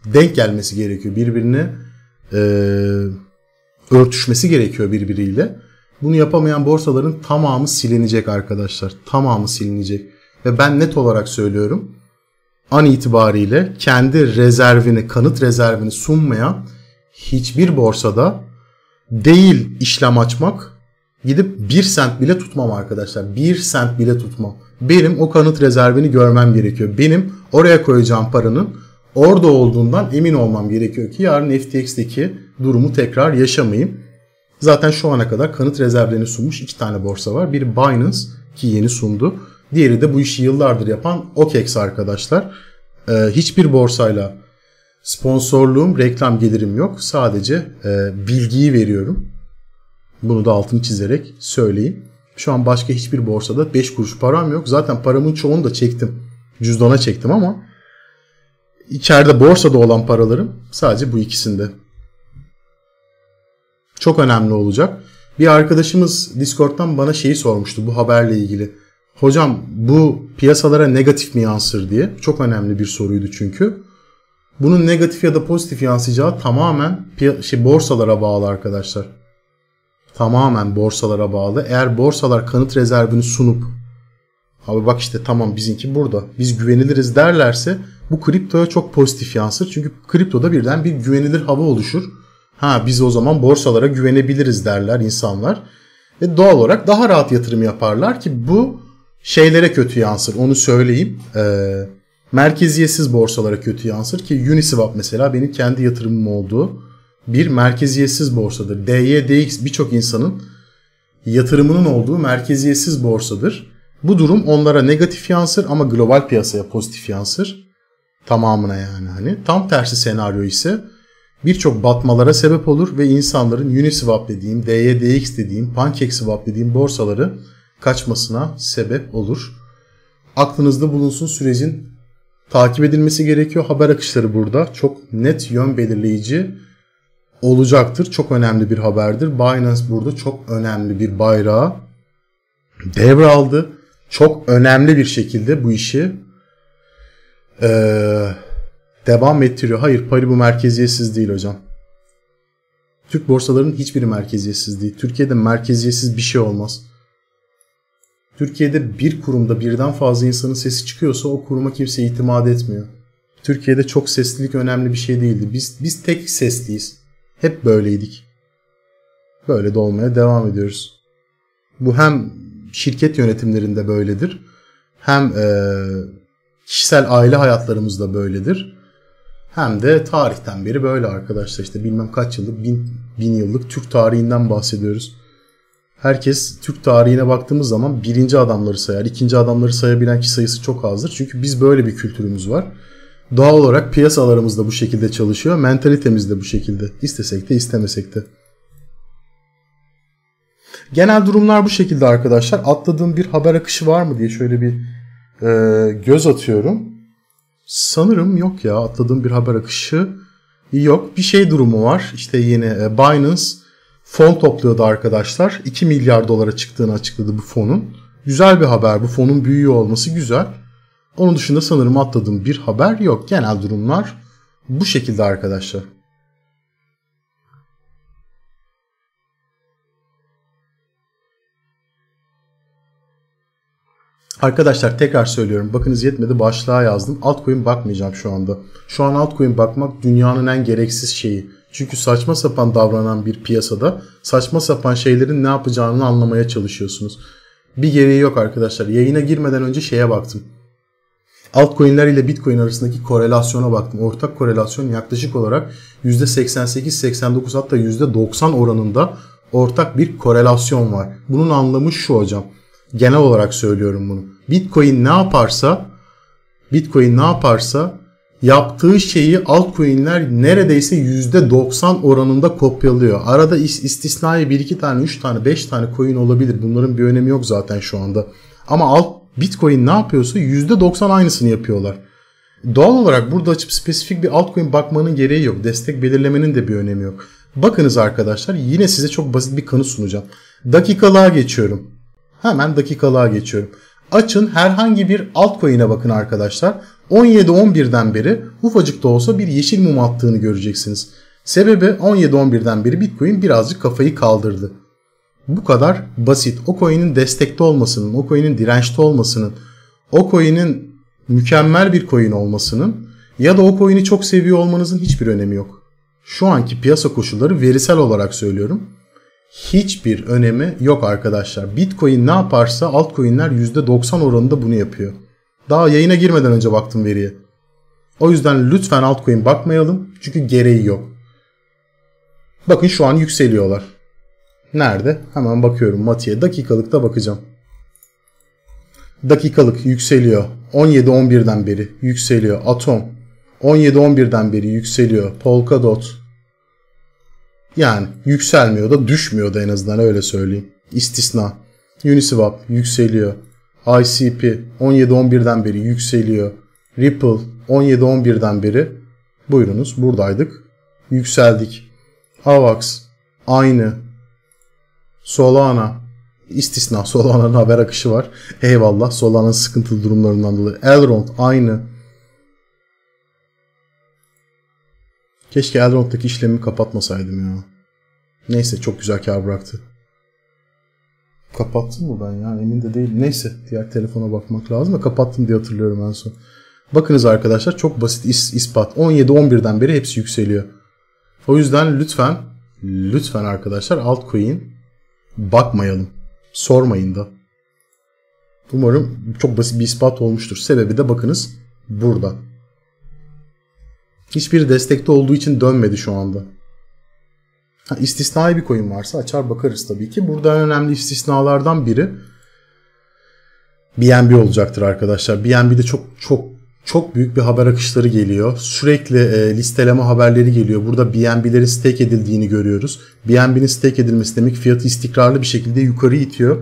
denk gelmesi gerekiyor. Birbirine e, örtüşmesi gerekiyor birbiriyle. Bunu yapamayan borsaların tamamı silinecek arkadaşlar. Tamamı silinecek. Ve ben net olarak söylüyorum. An itibariyle kendi rezervini, kanıt rezervini sunmayan hiçbir borsada değil işlem açmak gidip bir sent bile tutmam arkadaşlar. Bir sent bile tutmam. Benim o kanıt rezervini görmem gerekiyor. Benim oraya koyacağım paranın orada olduğundan emin olmam gerekiyor ki yarın FTX'teki durumu tekrar yaşamayayım. Zaten şu ana kadar kanıt rezervlerini sunmuş iki tane borsa var. Biri Binance ki yeni sundu. Diğeri de bu işi yıllardır yapan OKEX arkadaşlar. Ee, hiçbir borsayla sponsorluğum, reklam gelirim yok. Sadece e, bilgiyi veriyorum. Bunu da altını çizerek söyleyeyim. Şu an başka hiçbir borsada 5 kuruş param yok. Zaten paramın çoğunu da çektim. Cüzdana çektim ama içeride borsada olan paralarım sadece bu ikisinde. Çok önemli olacak. Bir arkadaşımız Discord'dan bana şeyi sormuştu bu haberle ilgili. Hocam bu piyasalara negatif mi yansır diye. Çok önemli bir soruydu çünkü. Bunun negatif ya da pozitif yansıyacağı tamamen şey, borsalara bağlı arkadaşlar. Tamamen borsalara bağlı. Eğer borsalar kanıt rezervini sunup abi bak işte tamam bizimki burada biz güveniliriz derlerse bu kriptoya çok pozitif yansır. Çünkü kriptoda birden bir güvenilir hava oluşur. Ha biz o zaman borsalara güvenebiliriz derler insanlar. Ve doğal olarak daha rahat yatırım yaparlar ki bu şeylere kötü yansır. Onu söyleyeyim. Ee, merkeziyetsiz borsalara kötü yansır ki Uniswap mesela benim kendi yatırımım olduğu bir merkeziyetsiz borsadır. DYDX birçok insanın yatırımının olduğu merkeziyetsiz borsadır. Bu durum onlara negatif yansır ama global piyasaya pozitif yansır. Tamamına yani hani. Tam tersi senaryo ise birçok batmalara sebep olur ve insanların Uniswap dediğim, DYDX dediğim, PancakeSwap dediğim borsaları kaçmasına sebep olur. aklınızda bulunsun sürecin takip edilmesi gerekiyor. Haber akışları burada çok net yön belirleyici olacaktır. Çok önemli bir haberdir. Binance burada çok önemli bir bayrağı devraldı. Çok önemli bir şekilde bu işi ee, devam ettiriyor. Hayır Paribu merkeziyetsiz değil hocam. Türk borsalarının hiçbiri merkeziyetsiz değil. Türkiye'de merkeziyetsiz bir şey olmaz. Türkiye'de bir kurumda birden fazla insanın sesi çıkıyorsa o kuruma kimse itimat etmiyor. Türkiye'de çok seslilik önemli bir şey değildi. Biz biz tek sesliyiz. Hep böyleydik. Böyle de olmaya devam ediyoruz. Bu hem şirket yönetimlerinde böyledir. Hem e, kişisel aile hayatlarımızda böyledir. Hem de tarihten beri böyle arkadaşlar işte bilmem kaç yıllık bin, bin yıllık Türk tarihinden bahsediyoruz. Herkes Türk tarihine baktığımız zaman birinci adamları sayar. ikinci adamları sayabilen kişi sayısı çok azdır. Çünkü biz böyle bir kültürümüz var. Doğal olarak piyasalarımız da bu şekilde çalışıyor. Mentalitemiz de bu şekilde. İstesek de istemesek de. Genel durumlar bu şekilde arkadaşlar. Atladığım bir haber akışı var mı diye şöyle bir e, göz atıyorum. Sanırım yok ya atladığım bir haber akışı yok. Bir şey durumu var. İşte yine e, Binance fon topluyordu arkadaşlar. 2 milyar dolara çıktığını açıkladı bu fonun. Güzel bir haber. Bu fonun büyüyor olması güzel. Onun dışında sanırım atladığım bir haber yok. Genel durumlar bu şekilde arkadaşlar. Arkadaşlar tekrar söylüyorum. Bakınız yetmedi başlığa yazdım. Altcoin bakmayacağım şu anda. Şu an altcoin bakmak dünyanın en gereksiz şeyi. Çünkü saçma sapan davranan bir piyasada saçma sapan şeylerin ne yapacağını anlamaya çalışıyorsunuz. Bir gereği yok arkadaşlar. Yayına girmeden önce şeye baktım. Altcoin'ler ile Bitcoin arasındaki korelasyona baktım. Ortak korelasyon yaklaşık olarak %88-89 hatta %90 oranında ortak bir korelasyon var. Bunun anlamı şu hocam. Genel olarak söylüyorum bunu. Bitcoin ne yaparsa Bitcoin ne yaparsa yaptığı şeyi altcoin'ler neredeyse %90 oranında kopyalıyor. Arada istisnai 1 2 tane, 3 tane, 5 tane coin olabilir. Bunların bir önemi yok zaten şu anda. Ama alt Bitcoin ne yapıyorsa %90 aynısını yapıyorlar. Doğal olarak burada açıp spesifik bir altcoin bakmanın gereği yok. Destek belirlemenin de bir önemi yok. Bakınız arkadaşlar yine size çok basit bir kanı sunacağım. Dakikalığa geçiyorum. Hemen dakikalığa geçiyorum. Açın herhangi bir altcoin'e bakın arkadaşlar. 17-11'den beri ufacık da olsa bir yeşil mum attığını göreceksiniz. Sebebi 17-11'den beri Bitcoin birazcık kafayı kaldırdı. Bu kadar basit. O coin'in destekte olmasının, o coin'in dirençte olmasının, o coin'in mükemmel bir coin olmasının ya da o coin'i çok seviyor olmanızın hiçbir önemi yok. Şu anki piyasa koşulları verisel olarak söylüyorum hiçbir önemi yok arkadaşlar. Bitcoin ne yaparsa altcoin'ler %90 oranında bunu yapıyor. Daha yayına girmeden önce baktım veriye. O yüzden lütfen altcoin bakmayalım. Çünkü gereği yok. Bakın şu an yükseliyorlar. Nerede? Hemen bakıyorum Mati'ye. Dakikalıkta bakacağım. Dakikalık yükseliyor. 17-11'den beri yükseliyor. Atom 17-11'den beri yükseliyor. Polkadot yani yükselmiyor da düşmüyor da en azından öyle söyleyeyim. İstisna. Uniswap yükseliyor. ICP 17-11'den beri yükseliyor. Ripple 17-11'den beri buyurunuz buradaydık. Yükseldik. AVAX aynı. Solana istisna Solana'nın haber akışı var. Eyvallah Solana'nın sıkıntılı durumlarından dolayı. Elrond aynı. Keşke Elrond'daki işlemi kapatmasaydım ya. Neyse çok güzel kar bıraktı. Kapattım mı ben ya emin de değil. Neyse diğer telefona bakmak lazım da kapattım diye hatırlıyorum en son. Bakınız arkadaşlar çok basit is, ispat. 17-11'den beri hepsi yükseliyor. O yüzden lütfen lütfen arkadaşlar altcoin bakmayalım. Sormayın da. Umarım çok basit bir ispat olmuştur. Sebebi de bakınız burada. Hiçbir destekte olduğu için dönmedi şu anda. Ha, istisnai bir coin varsa açar bakarız tabii ki. Burada en önemli istisnalardan biri BNB olacaktır arkadaşlar. BNB'de çok çok çok büyük bir haber akışları geliyor. Sürekli e, listeleme haberleri geliyor. Burada BNB'lerin stake edildiğini görüyoruz. BNB'nin stake edilmesi demek fiyatı istikrarlı bir şekilde yukarı itiyor.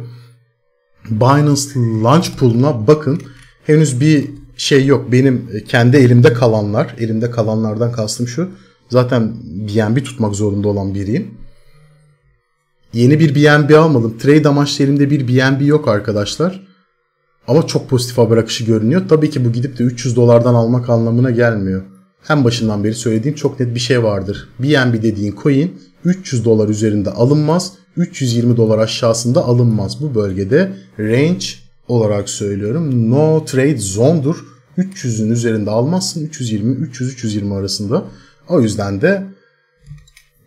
Binance Launch Pool'una bakın. henüz bir şey yok. Benim e, kendi elimde kalanlar, elimde kalanlardan kastım şu. Zaten BNB tutmak zorunda olan biriyim. Yeni bir BNB almadım. Trade amaçlı elimde bir BNB yok arkadaşlar. Ama çok pozitif haber akışı görünüyor. Tabii ki bu gidip de 300 dolardan almak anlamına gelmiyor. Hem başından beri söylediğim çok net bir şey vardır. BNB dediğin coin 300 dolar üzerinde alınmaz. 320 dolar aşağısında alınmaz. Bu bölgede range olarak söylüyorum. No trade zone'dur. 300'ün üzerinde almazsın. 320 300 320 arasında. O yüzden de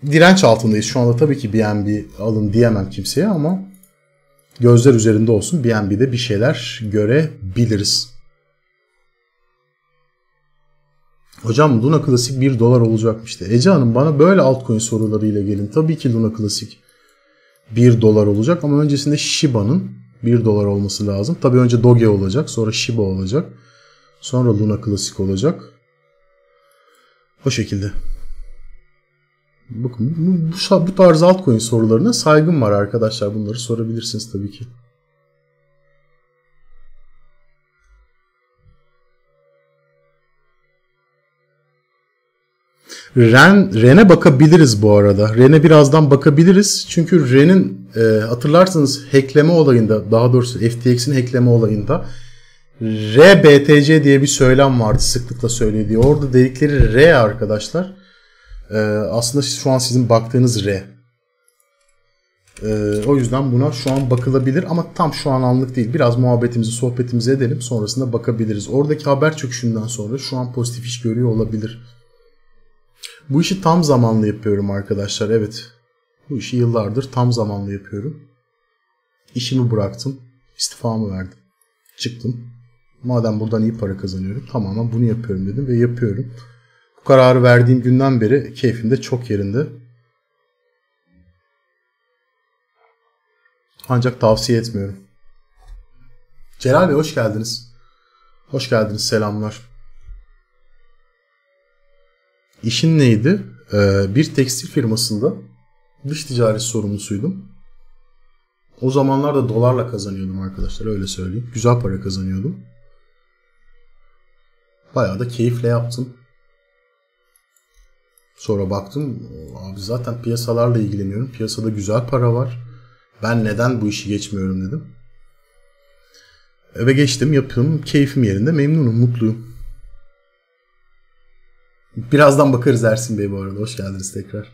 direnç altındayız. Şu anda tabii ki BNB alın diyemem kimseye ama gözler üzerinde olsun. BNB'de bir şeyler görebiliriz. Hocam Luna Klasik 1 dolar olacakmıştı. Ece Hanım bana böyle altcoin sorularıyla gelin. Tabii ki Luna Klasik 1 dolar olacak ama öncesinde Shiba'nın 1 dolar olması lazım. Tabii önce Doge olacak, sonra Shiba olacak. Sonra Luna Klasik olacak. O şekilde. Bakın bu, bu, bu tarz altcoin sorularına saygım var arkadaşlar. Bunları sorabilirsiniz tabii ki. Ren, Ren'e bakabiliriz bu arada. Ren'e birazdan bakabiliriz. Çünkü Ren'in e, hatırlarsanız hackleme olayında daha doğrusu FTX'in hackleme olayında RBTC diye bir söylem vardı sıklıkla söylediği. Orada dedikleri R arkadaşlar e, aslında şu an sizin baktığınız R. E, o yüzden buna şu an bakılabilir ama tam şu an anlık değil. Biraz muhabbetimizi, sohbetimizi edelim. Sonrasında bakabiliriz. Oradaki haber çöküşünden sonra şu an pozitif iş görüyor olabilir. Bu işi tam zamanlı yapıyorum arkadaşlar. Evet. Bu işi yıllardır tam zamanlı yapıyorum. İşimi bıraktım. istifamı verdim. Çıktım. Madem buradan iyi para kazanıyorum tamamen bunu yapıyorum dedim ve yapıyorum. Bu kararı verdiğim günden beri keyfim de çok yerinde. Ancak tavsiye etmiyorum. Celal Bey hoş geldiniz. Hoş geldiniz selamlar. İşin neydi? Ee, bir tekstil firmasında dış ticaret sorumlusuydum. O zamanlarda dolarla kazanıyordum arkadaşlar öyle söyleyeyim. Güzel para kazanıyordum. Bayağı da keyifle yaptım. Sonra baktım abi zaten piyasalarla ilgileniyorum. Piyasada güzel para var. Ben neden bu işi geçmiyorum dedim. Eve geçtim yapıyorum. Keyfim yerinde memnunum mutluyum. Birazdan bakarız Ersin Bey bu arada. Hoş geldiniz tekrar.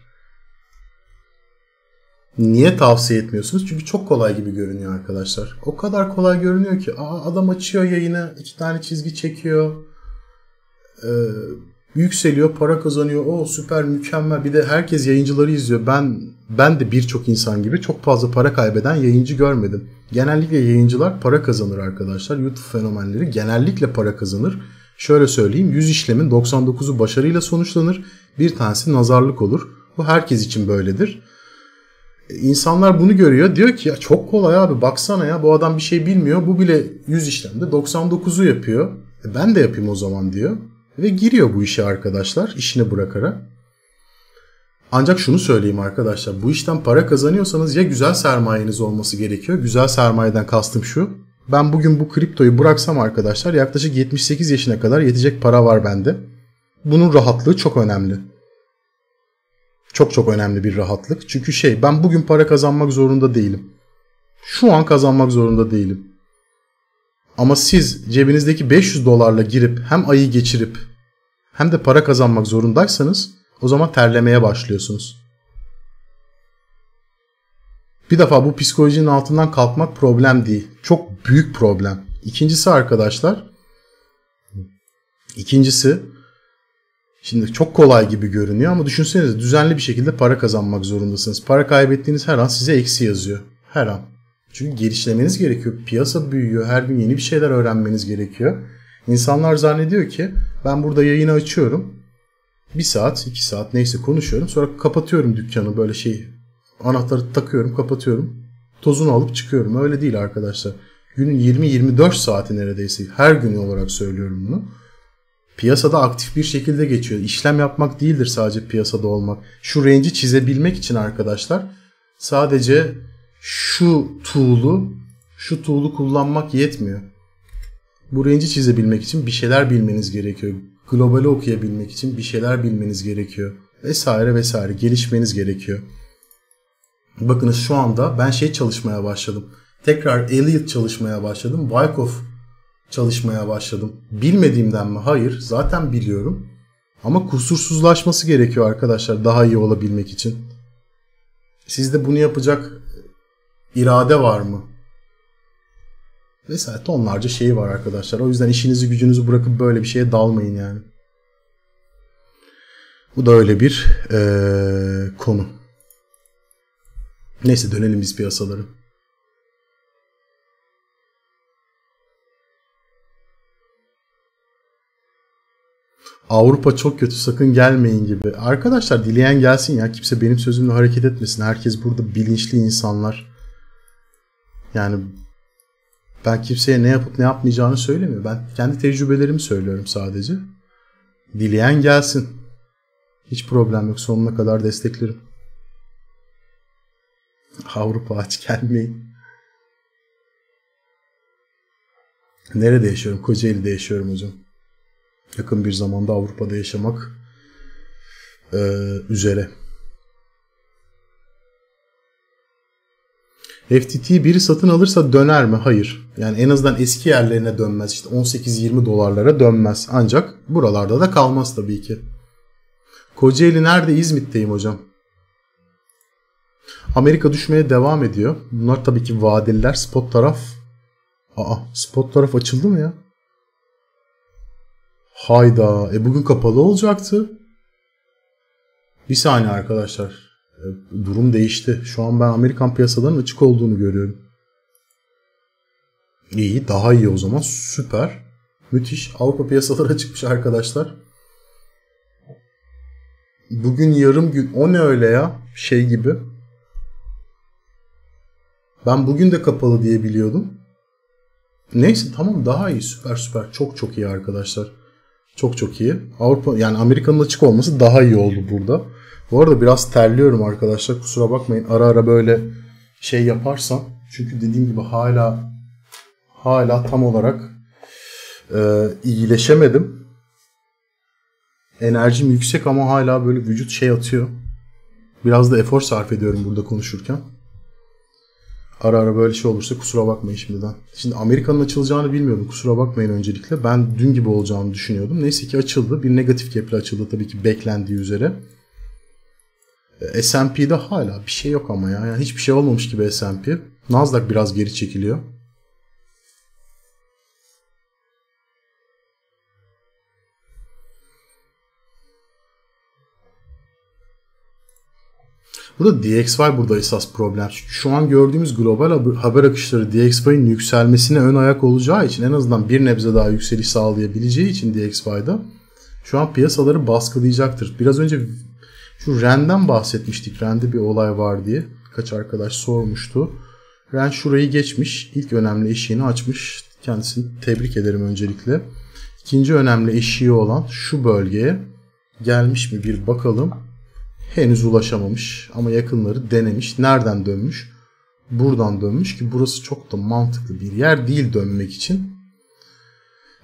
Niye tavsiye etmiyorsunuz? Çünkü çok kolay gibi görünüyor arkadaşlar. O kadar kolay görünüyor ki. Aa, adam açıyor yayını. iki tane çizgi çekiyor. Ee, yükseliyor. Para kazanıyor. O süper mükemmel. Bir de herkes yayıncıları izliyor. Ben ben de birçok insan gibi çok fazla para kaybeden yayıncı görmedim. Genellikle yayıncılar para kazanır arkadaşlar. YouTube fenomenleri genellikle para kazanır Şöyle söyleyeyim 100 işlemin 99'u başarıyla sonuçlanır. Bir tanesi nazarlık olur. Bu herkes için böyledir. E, insanlar bunu görüyor. Diyor ki ya çok kolay abi baksana ya bu adam bir şey bilmiyor. Bu bile 100 işlemde 99'u yapıyor. E ben de yapayım o zaman diyor. Ve giriyor bu işe arkadaşlar işini bırakarak. Ancak şunu söyleyeyim arkadaşlar bu işten para kazanıyorsanız ya güzel sermayeniz olması gerekiyor. Güzel sermayeden kastım şu ben bugün bu kriptoyu bıraksam arkadaşlar yaklaşık 78 yaşına kadar yetecek para var bende. Bunun rahatlığı çok önemli. Çok çok önemli bir rahatlık. Çünkü şey ben bugün para kazanmak zorunda değilim. Şu an kazanmak zorunda değilim. Ama siz cebinizdeki 500 dolarla girip hem ayı geçirip hem de para kazanmak zorundaysanız o zaman terlemeye başlıyorsunuz. Bir defa bu psikolojinin altından kalkmak problem değil. Çok büyük problem. İkincisi arkadaşlar. İkincisi şimdi çok kolay gibi görünüyor ama düşünsenize düzenli bir şekilde para kazanmak zorundasınız. Para kaybettiğiniz her an size eksi yazıyor. Her an. Çünkü gelişlemeniz gerekiyor. Piyasa büyüyor. Her gün yeni bir şeyler öğrenmeniz gerekiyor. İnsanlar zannediyor ki ben burada yayını açıyorum. Bir saat, iki saat neyse konuşuyorum. Sonra kapatıyorum dükkanı böyle şey Anahtarı takıyorum, kapatıyorum. Tozunu alıp çıkıyorum. Öyle değil arkadaşlar. Günün 20-24 saati neredeyse. Her gün olarak söylüyorum bunu. Piyasada aktif bir şekilde geçiyor. İşlem yapmak değildir sadece piyasada olmak. Şu range'i çizebilmek için arkadaşlar sadece şu tool'u şu tool'u kullanmak yetmiyor. Bu range'i çizebilmek için bir şeyler bilmeniz gerekiyor. Globali okuyabilmek için bir şeyler bilmeniz gerekiyor. Vesaire vesaire gelişmeniz gerekiyor. Bakınız şu anda ben şey çalışmaya başladım. Tekrar Elliot çalışmaya başladım. Wyckoff çalışmaya başladım. Bilmediğimden mi? Hayır. Zaten biliyorum. Ama kusursuzlaşması gerekiyor arkadaşlar daha iyi olabilmek için. Sizde bunu yapacak irade var mı? Vesaire tonlarca şeyi var arkadaşlar. O yüzden işinizi gücünüzü bırakıp böyle bir şeye dalmayın yani. Bu da öyle bir ee, konu. Neyse dönelim biz piyasaları. Avrupa çok kötü sakın gelmeyin gibi. Arkadaşlar dileyen gelsin ya. Kimse benim sözümle hareket etmesin. Herkes burada bilinçli insanlar. Yani ben kimseye ne yapıp ne yapmayacağını söylemiyorum. Ben kendi tecrübelerimi söylüyorum sadece. Dileyen gelsin. Hiç problem yok. Sonuna kadar desteklerim. Avrupa aç gelmeyin. Nerede yaşıyorum? Kocaeli'de yaşıyorum hocam. Yakın bir zamanda Avrupa'da yaşamak e, üzere. FTT biri satın alırsa döner mi? Hayır. Yani en azından eski yerlerine dönmez. İşte 18-20 dolarlara dönmez. Ancak buralarda da kalmaz tabii ki. Kocaeli nerede? İzmit'teyim hocam. Amerika düşmeye devam ediyor. Bunlar tabii ki vadeliler. Spot taraf. Aa spot taraf açıldı mı ya? Hayda. E bugün kapalı olacaktı. Bir saniye arkadaşlar. E, durum değişti. Şu an ben Amerikan piyasalarının açık olduğunu görüyorum. İyi. Daha iyi o zaman. Süper. Müthiş. Avrupa piyasaları açıkmış arkadaşlar. Bugün yarım gün. O ne öyle ya? Şey gibi. Ben bugün de kapalı diye biliyordum. Neyse tamam daha iyi süper süper çok çok iyi arkadaşlar. Çok çok iyi. Avrupa yani Amerika'nın açık olması daha iyi oldu burada. Bu arada biraz terliyorum arkadaşlar kusura bakmayın ara ara böyle şey yaparsam. Çünkü dediğim gibi hala hala tam olarak e, iyileşemedim. Enerjim yüksek ama hala böyle vücut şey atıyor. Biraz da efor sarf ediyorum burada konuşurken. Ara ara böyle şey olursa kusura bakmayın şimdiden. Şimdi Amerika'nın açılacağını bilmiyordum. Kusura bakmayın öncelikle. Ben dün gibi olacağını düşünüyordum. Neyse ki açıldı. Bir negatif gap'le açıldı tabii ki beklendiği üzere. E, S&P'de hala bir şey yok ama ya. Yani hiçbir şey olmamış gibi S&P. Nasdaq biraz geri çekiliyor. Burada DXY burada esas problem. Çünkü şu an gördüğümüz global haber akışları DXY'nin yükselmesine ön ayak olacağı için en azından bir nebze daha yükseliş sağlayabileceği için DXY'da şu an piyasaları baskılayacaktır. Biraz önce şu REN'den bahsetmiştik. REN'de bir olay var diye. Kaç arkadaş sormuştu. REN şurayı geçmiş. İlk önemli eşiğini açmış. Kendisini tebrik ederim öncelikle. İkinci önemli eşiği olan şu bölgeye gelmiş mi bir bakalım henüz ulaşamamış ama yakınları denemiş. Nereden dönmüş? Buradan dönmüş ki burası çok da mantıklı bir yer değil dönmek için.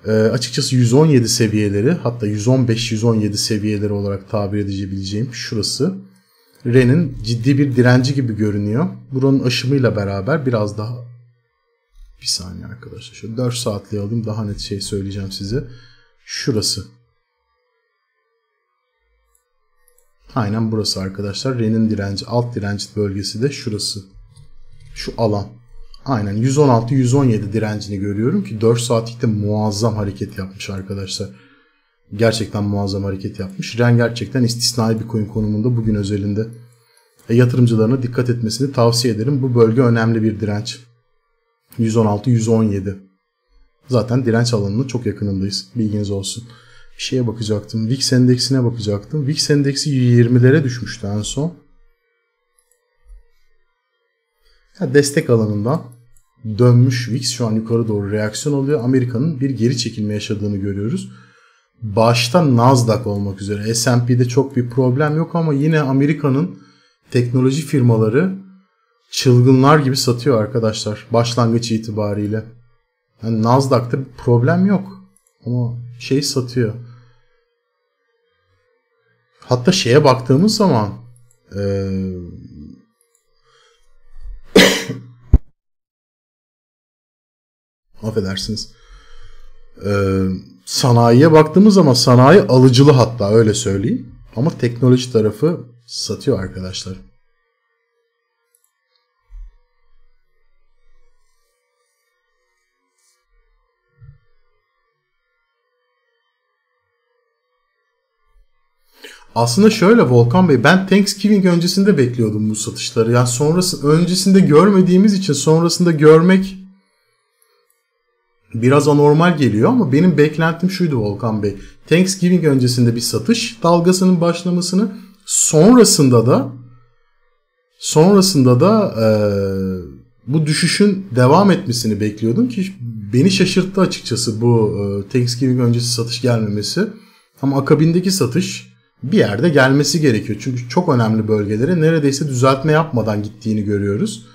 E, açıkçası 117 seviyeleri hatta 115-117 seviyeleri olarak tabir edebileceğim şurası. Ren'in ciddi bir direnci gibi görünüyor. Buranın aşımıyla beraber biraz daha bir saniye arkadaşlar. Şöyle 4 saatliğe alayım daha net şey söyleyeceğim size. Şurası. Aynen burası arkadaşlar. Ren'in direnci, alt direnci bölgesi de şurası. Şu alan. Aynen 116-117 direncini görüyorum ki 4 saatlikte muazzam hareket yapmış arkadaşlar. Gerçekten muazzam hareket yapmış. Ren gerçekten istisnai bir coin konumunda bugün özelinde. E, yatırımcılarına dikkat etmesini tavsiye ederim. Bu bölge önemli bir direnç. 116-117. Zaten direnç alanının çok yakınındayız. Bilginiz olsun bir şeye bakacaktım. VIX endeksine bakacaktım. VIX endeksi 20'lere düşmüştü en son. Ya destek alanından dönmüş VIX şu an yukarı doğru reaksiyon oluyor. Amerika'nın bir geri çekilme yaşadığını görüyoruz. Başta Nasdaq olmak üzere S&P'de çok bir problem yok ama yine Amerika'nın teknoloji firmaları çılgınlar gibi satıyor arkadaşlar başlangıç itibariyle. Yani Nasdaq'ta bir problem yok. Ama şey satıyor. Hatta şeye baktığımız zaman affedersiniz. Ee, sanayiye baktığımız zaman sanayi alıcılı hatta öyle söyleyeyim. Ama teknoloji tarafı satıyor arkadaşlar. Aslında şöyle Volkan Bey ben Thanksgiving öncesinde bekliyordum bu satışları. Yani sonrası öncesinde görmediğimiz için sonrasında görmek biraz anormal geliyor ama benim beklentim şuydu Volkan Bey. Thanksgiving öncesinde bir satış dalgasının başlamasını sonrasında da sonrasında da e, bu düşüşün devam etmesini bekliyordum ki beni şaşırttı açıkçası bu e, Thanksgiving öncesi satış gelmemesi. Ama akabindeki satış bir yerde gelmesi gerekiyor. Çünkü çok önemli bölgelere neredeyse düzeltme yapmadan gittiğini görüyoruz.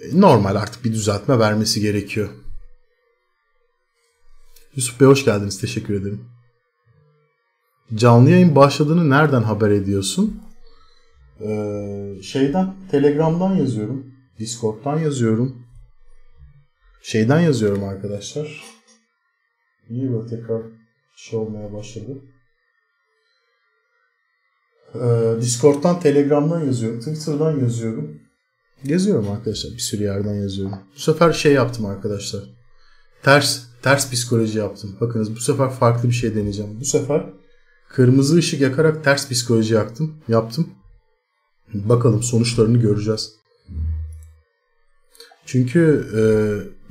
E, normal artık bir düzeltme vermesi gerekiyor. Yusuf Bey hoş geldiniz. Teşekkür ederim. Canlı yayın başladığını nereden haber ediyorsun? Ee, şeyden, Telegram'dan yazıyorum. Discord'dan yazıyorum. Şeyden yazıyorum arkadaşlar. Niye böyle tekrar şey olmaya başladı? Ee, Discord'dan, Telegram'dan yazıyorum. Twitter'dan yazıyorum. Yazıyorum arkadaşlar. Bir sürü yerden yazıyorum. Bu sefer şey yaptım arkadaşlar. Ters ters psikoloji yaptım. Bakınız bu sefer farklı bir şey deneyeceğim. Bu sefer kırmızı ışık yakarak ters psikoloji yaptım. Yaptım. Bakalım sonuçlarını göreceğiz. Çünkü e,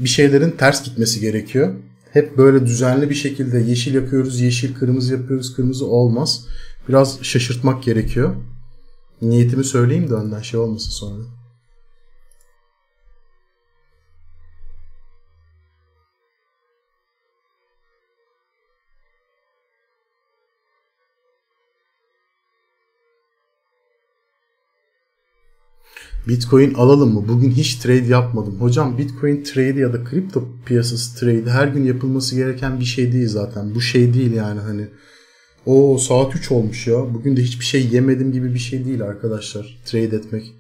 bir şeylerin ters gitmesi gerekiyor. Hep böyle düzenli bir şekilde yeşil yapıyoruz, yeşil kırmızı yapıyoruz, kırmızı olmaz. Biraz şaşırtmak gerekiyor. Niyetimi söyleyeyim de önden şey olmasın sonra. Bitcoin alalım mı? Bugün hiç trade yapmadım. Hocam Bitcoin trade ya da kripto piyasası trade her gün yapılması gereken bir şey değil zaten. Bu şey değil yani hani o saat 3 olmuş ya. Bugün de hiçbir şey yemedim gibi bir şey değil arkadaşlar. Trade etmek.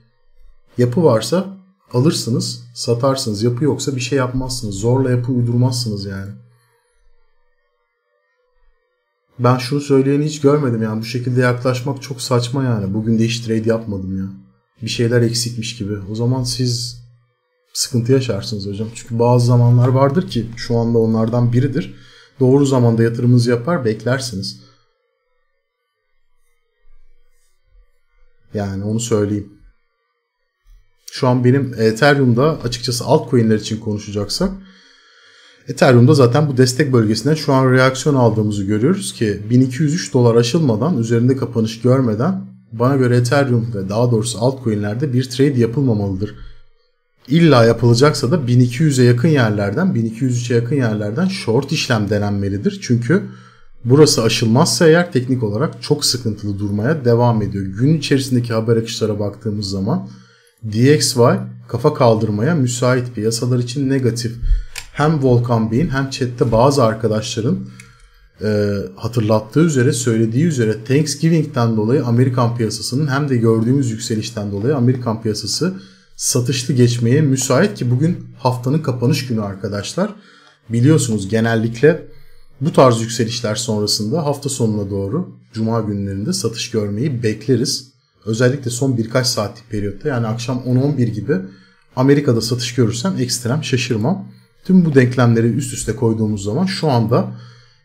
Yapı varsa alırsınız, satarsınız. Yapı yoksa bir şey yapmazsınız. Zorla yapı uydurmazsınız yani. Ben şunu söyleyeni hiç görmedim yani. Bu şekilde yaklaşmak çok saçma yani. Bugün de hiç trade yapmadım ya. Bir şeyler eksikmiş gibi. O zaman siz sıkıntı yaşarsınız hocam. Çünkü bazı zamanlar vardır ki şu anda onlardan biridir. Doğru zamanda yatırımınızı yapar beklersiniz. Yani onu söyleyeyim. Şu an benim Ethereum'da açıkçası altcoin'ler için konuşacaksak Ethereum'da zaten bu destek bölgesinden şu an reaksiyon aldığımızı görüyoruz ki 1203 dolar aşılmadan üzerinde kapanış görmeden bana göre Ethereum ve daha doğrusu altcoin'lerde bir trade yapılmamalıdır. İlla yapılacaksa da 1200'e yakın yerlerden 1203'e yakın yerlerden short işlem denenmelidir. Çünkü Burası aşılmazsa eğer teknik olarak çok sıkıntılı durmaya devam ediyor. Gün içerisindeki haber akışlara baktığımız zaman DXY kafa kaldırmaya müsait piyasalar için negatif. Hem Volkan Bey'in hem chatte bazı arkadaşların e, hatırlattığı üzere söylediği üzere Thanksgiving'den dolayı Amerikan piyasasının hem de gördüğümüz yükselişten dolayı Amerikan piyasası satışlı geçmeye müsait ki bugün haftanın kapanış günü arkadaşlar. Biliyorsunuz genellikle bu tarz yükselişler sonrasında hafta sonuna doğru cuma günlerinde satış görmeyi bekleriz. Özellikle son birkaç saatlik periyotta yani akşam 10-11 gibi Amerika'da satış görürsem ekstrem şaşırmam. Tüm bu denklemleri üst üste koyduğumuz zaman şu anda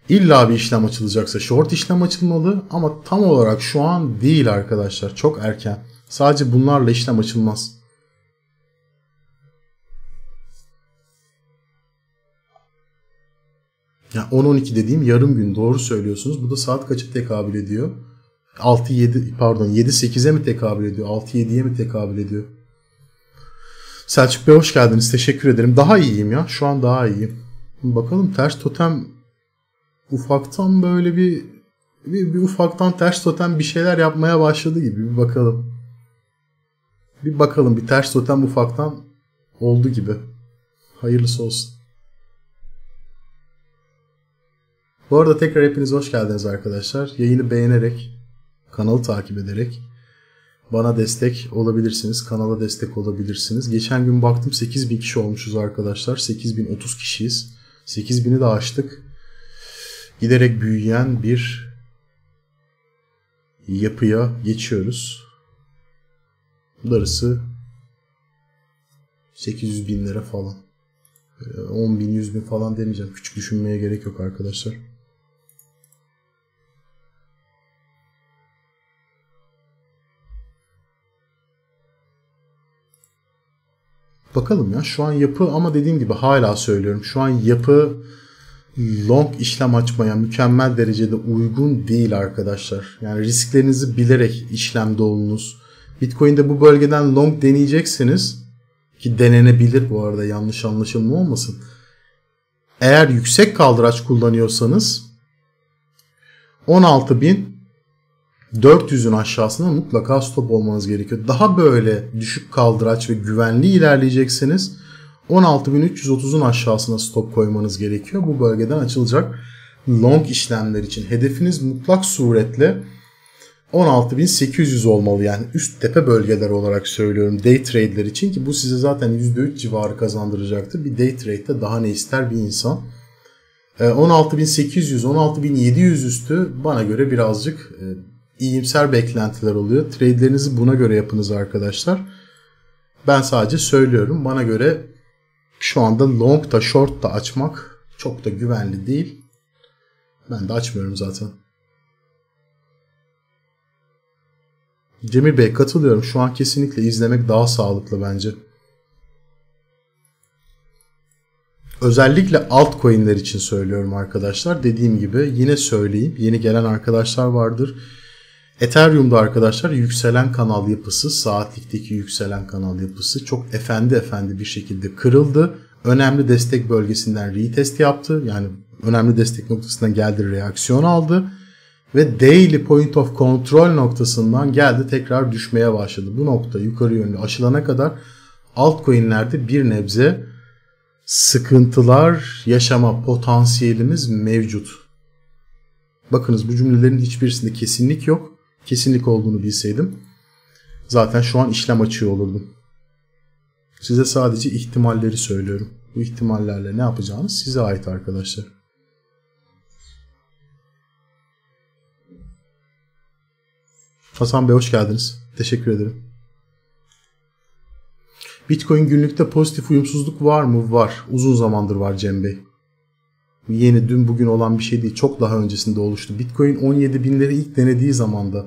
illa bir işlem açılacaksa short işlem açılmalı ama tam olarak şu an değil arkadaşlar çok erken. Sadece bunlarla işlem açılmaz. Ya 10-12 dediğim yarım gün doğru söylüyorsunuz. Bu da saat kaça tekabül ediyor? 6-7 pardon 7-8'e mi tekabül ediyor? 6-7'ye mi tekabül ediyor? Selçuk Bey hoş geldiniz. Teşekkür ederim. Daha iyiyim ya. Şu an daha iyiyim. Bakalım ters totem ufaktan böyle bir, bir, bir ufaktan ters totem bir şeyler yapmaya başladı gibi bir bakalım. Bir bakalım bir ters totem ufaktan oldu gibi. Hayırlısı olsun. Bu arada tekrar hepiniz hoş geldiniz arkadaşlar. Yayını beğenerek, kanalı takip ederek bana destek olabilirsiniz. Kanala destek olabilirsiniz. Geçen gün baktım 8000 kişi olmuşuz arkadaşlar. 8030 kişiyiz. 8000'i de aştık. Giderek büyüyen bir yapıya geçiyoruz. Darısı 800 bin lira falan. 10 bin 100 bin falan demeyeceğim. Küçük düşünmeye gerek yok arkadaşlar. Bakalım ya şu an yapı ama dediğim gibi hala söylüyorum. Şu an yapı long işlem açmaya mükemmel derecede uygun değil arkadaşlar. Yani risklerinizi bilerek işlemde olunuz. Bitcoin'de bu bölgeden long deneyeceksiniz ki denenebilir bu arada yanlış anlaşılma olmasın. Eğer yüksek kaldıraç kullanıyorsanız 16.400'ün aşağısında mutlaka stop olmanız gerekiyor. Daha böyle düşük kaldıraç ve güvenli ilerleyeceksiniz. 16.330'un aşağısına stop koymanız gerekiyor. Bu bölgeden açılacak long işlemler için. Hedefiniz mutlak suretle 16.800 olmalı yani üst tepe bölgeler olarak söylüyorum day trade'ler için ki bu size zaten %3 civarı kazandıracaktır. Bir day trade'de daha ne ister bir insan. 16.800, ee, 16.700 üstü bana göre birazcık e, iyimser beklentiler oluyor. Trade'lerinizi buna göre yapınız arkadaşlar. Ben sadece söylüyorum. Bana göre şu anda long da short da açmak çok da güvenli değil. Ben de açmıyorum zaten. Cemil Bey katılıyorum. Şu an kesinlikle izlemek daha sağlıklı bence. Özellikle altcoin'ler için söylüyorum arkadaşlar. Dediğim gibi yine söyleyeyim. Yeni gelen arkadaşlar vardır. Ethereum'da arkadaşlar yükselen kanal yapısı, saatlikteki yükselen kanal yapısı çok efendi efendi bir şekilde kırıldı. Önemli destek bölgesinden retest yaptı. Yani önemli destek noktasından geldi reaksiyon aldı ve daily point of control noktasından geldi tekrar düşmeye başladı. Bu nokta yukarı yönlü aşılana kadar altcoin'lerde bir nebze sıkıntılar yaşama potansiyelimiz mevcut. Bakınız bu cümlelerin hiçbirisinde kesinlik yok. Kesinlik olduğunu bilseydim zaten şu an işlem açıyor olurdum. Size sadece ihtimalleri söylüyorum. Bu ihtimallerle ne yapacağınız size ait arkadaşlar. Hasan Bey hoş geldiniz. Teşekkür ederim. Bitcoin günlükte pozitif uyumsuzluk var mı? Var. Uzun zamandır var Cem Bey. Yeni dün bugün olan bir şey değil. Çok daha öncesinde oluştu. Bitcoin 17 binleri ilk denediği zamanda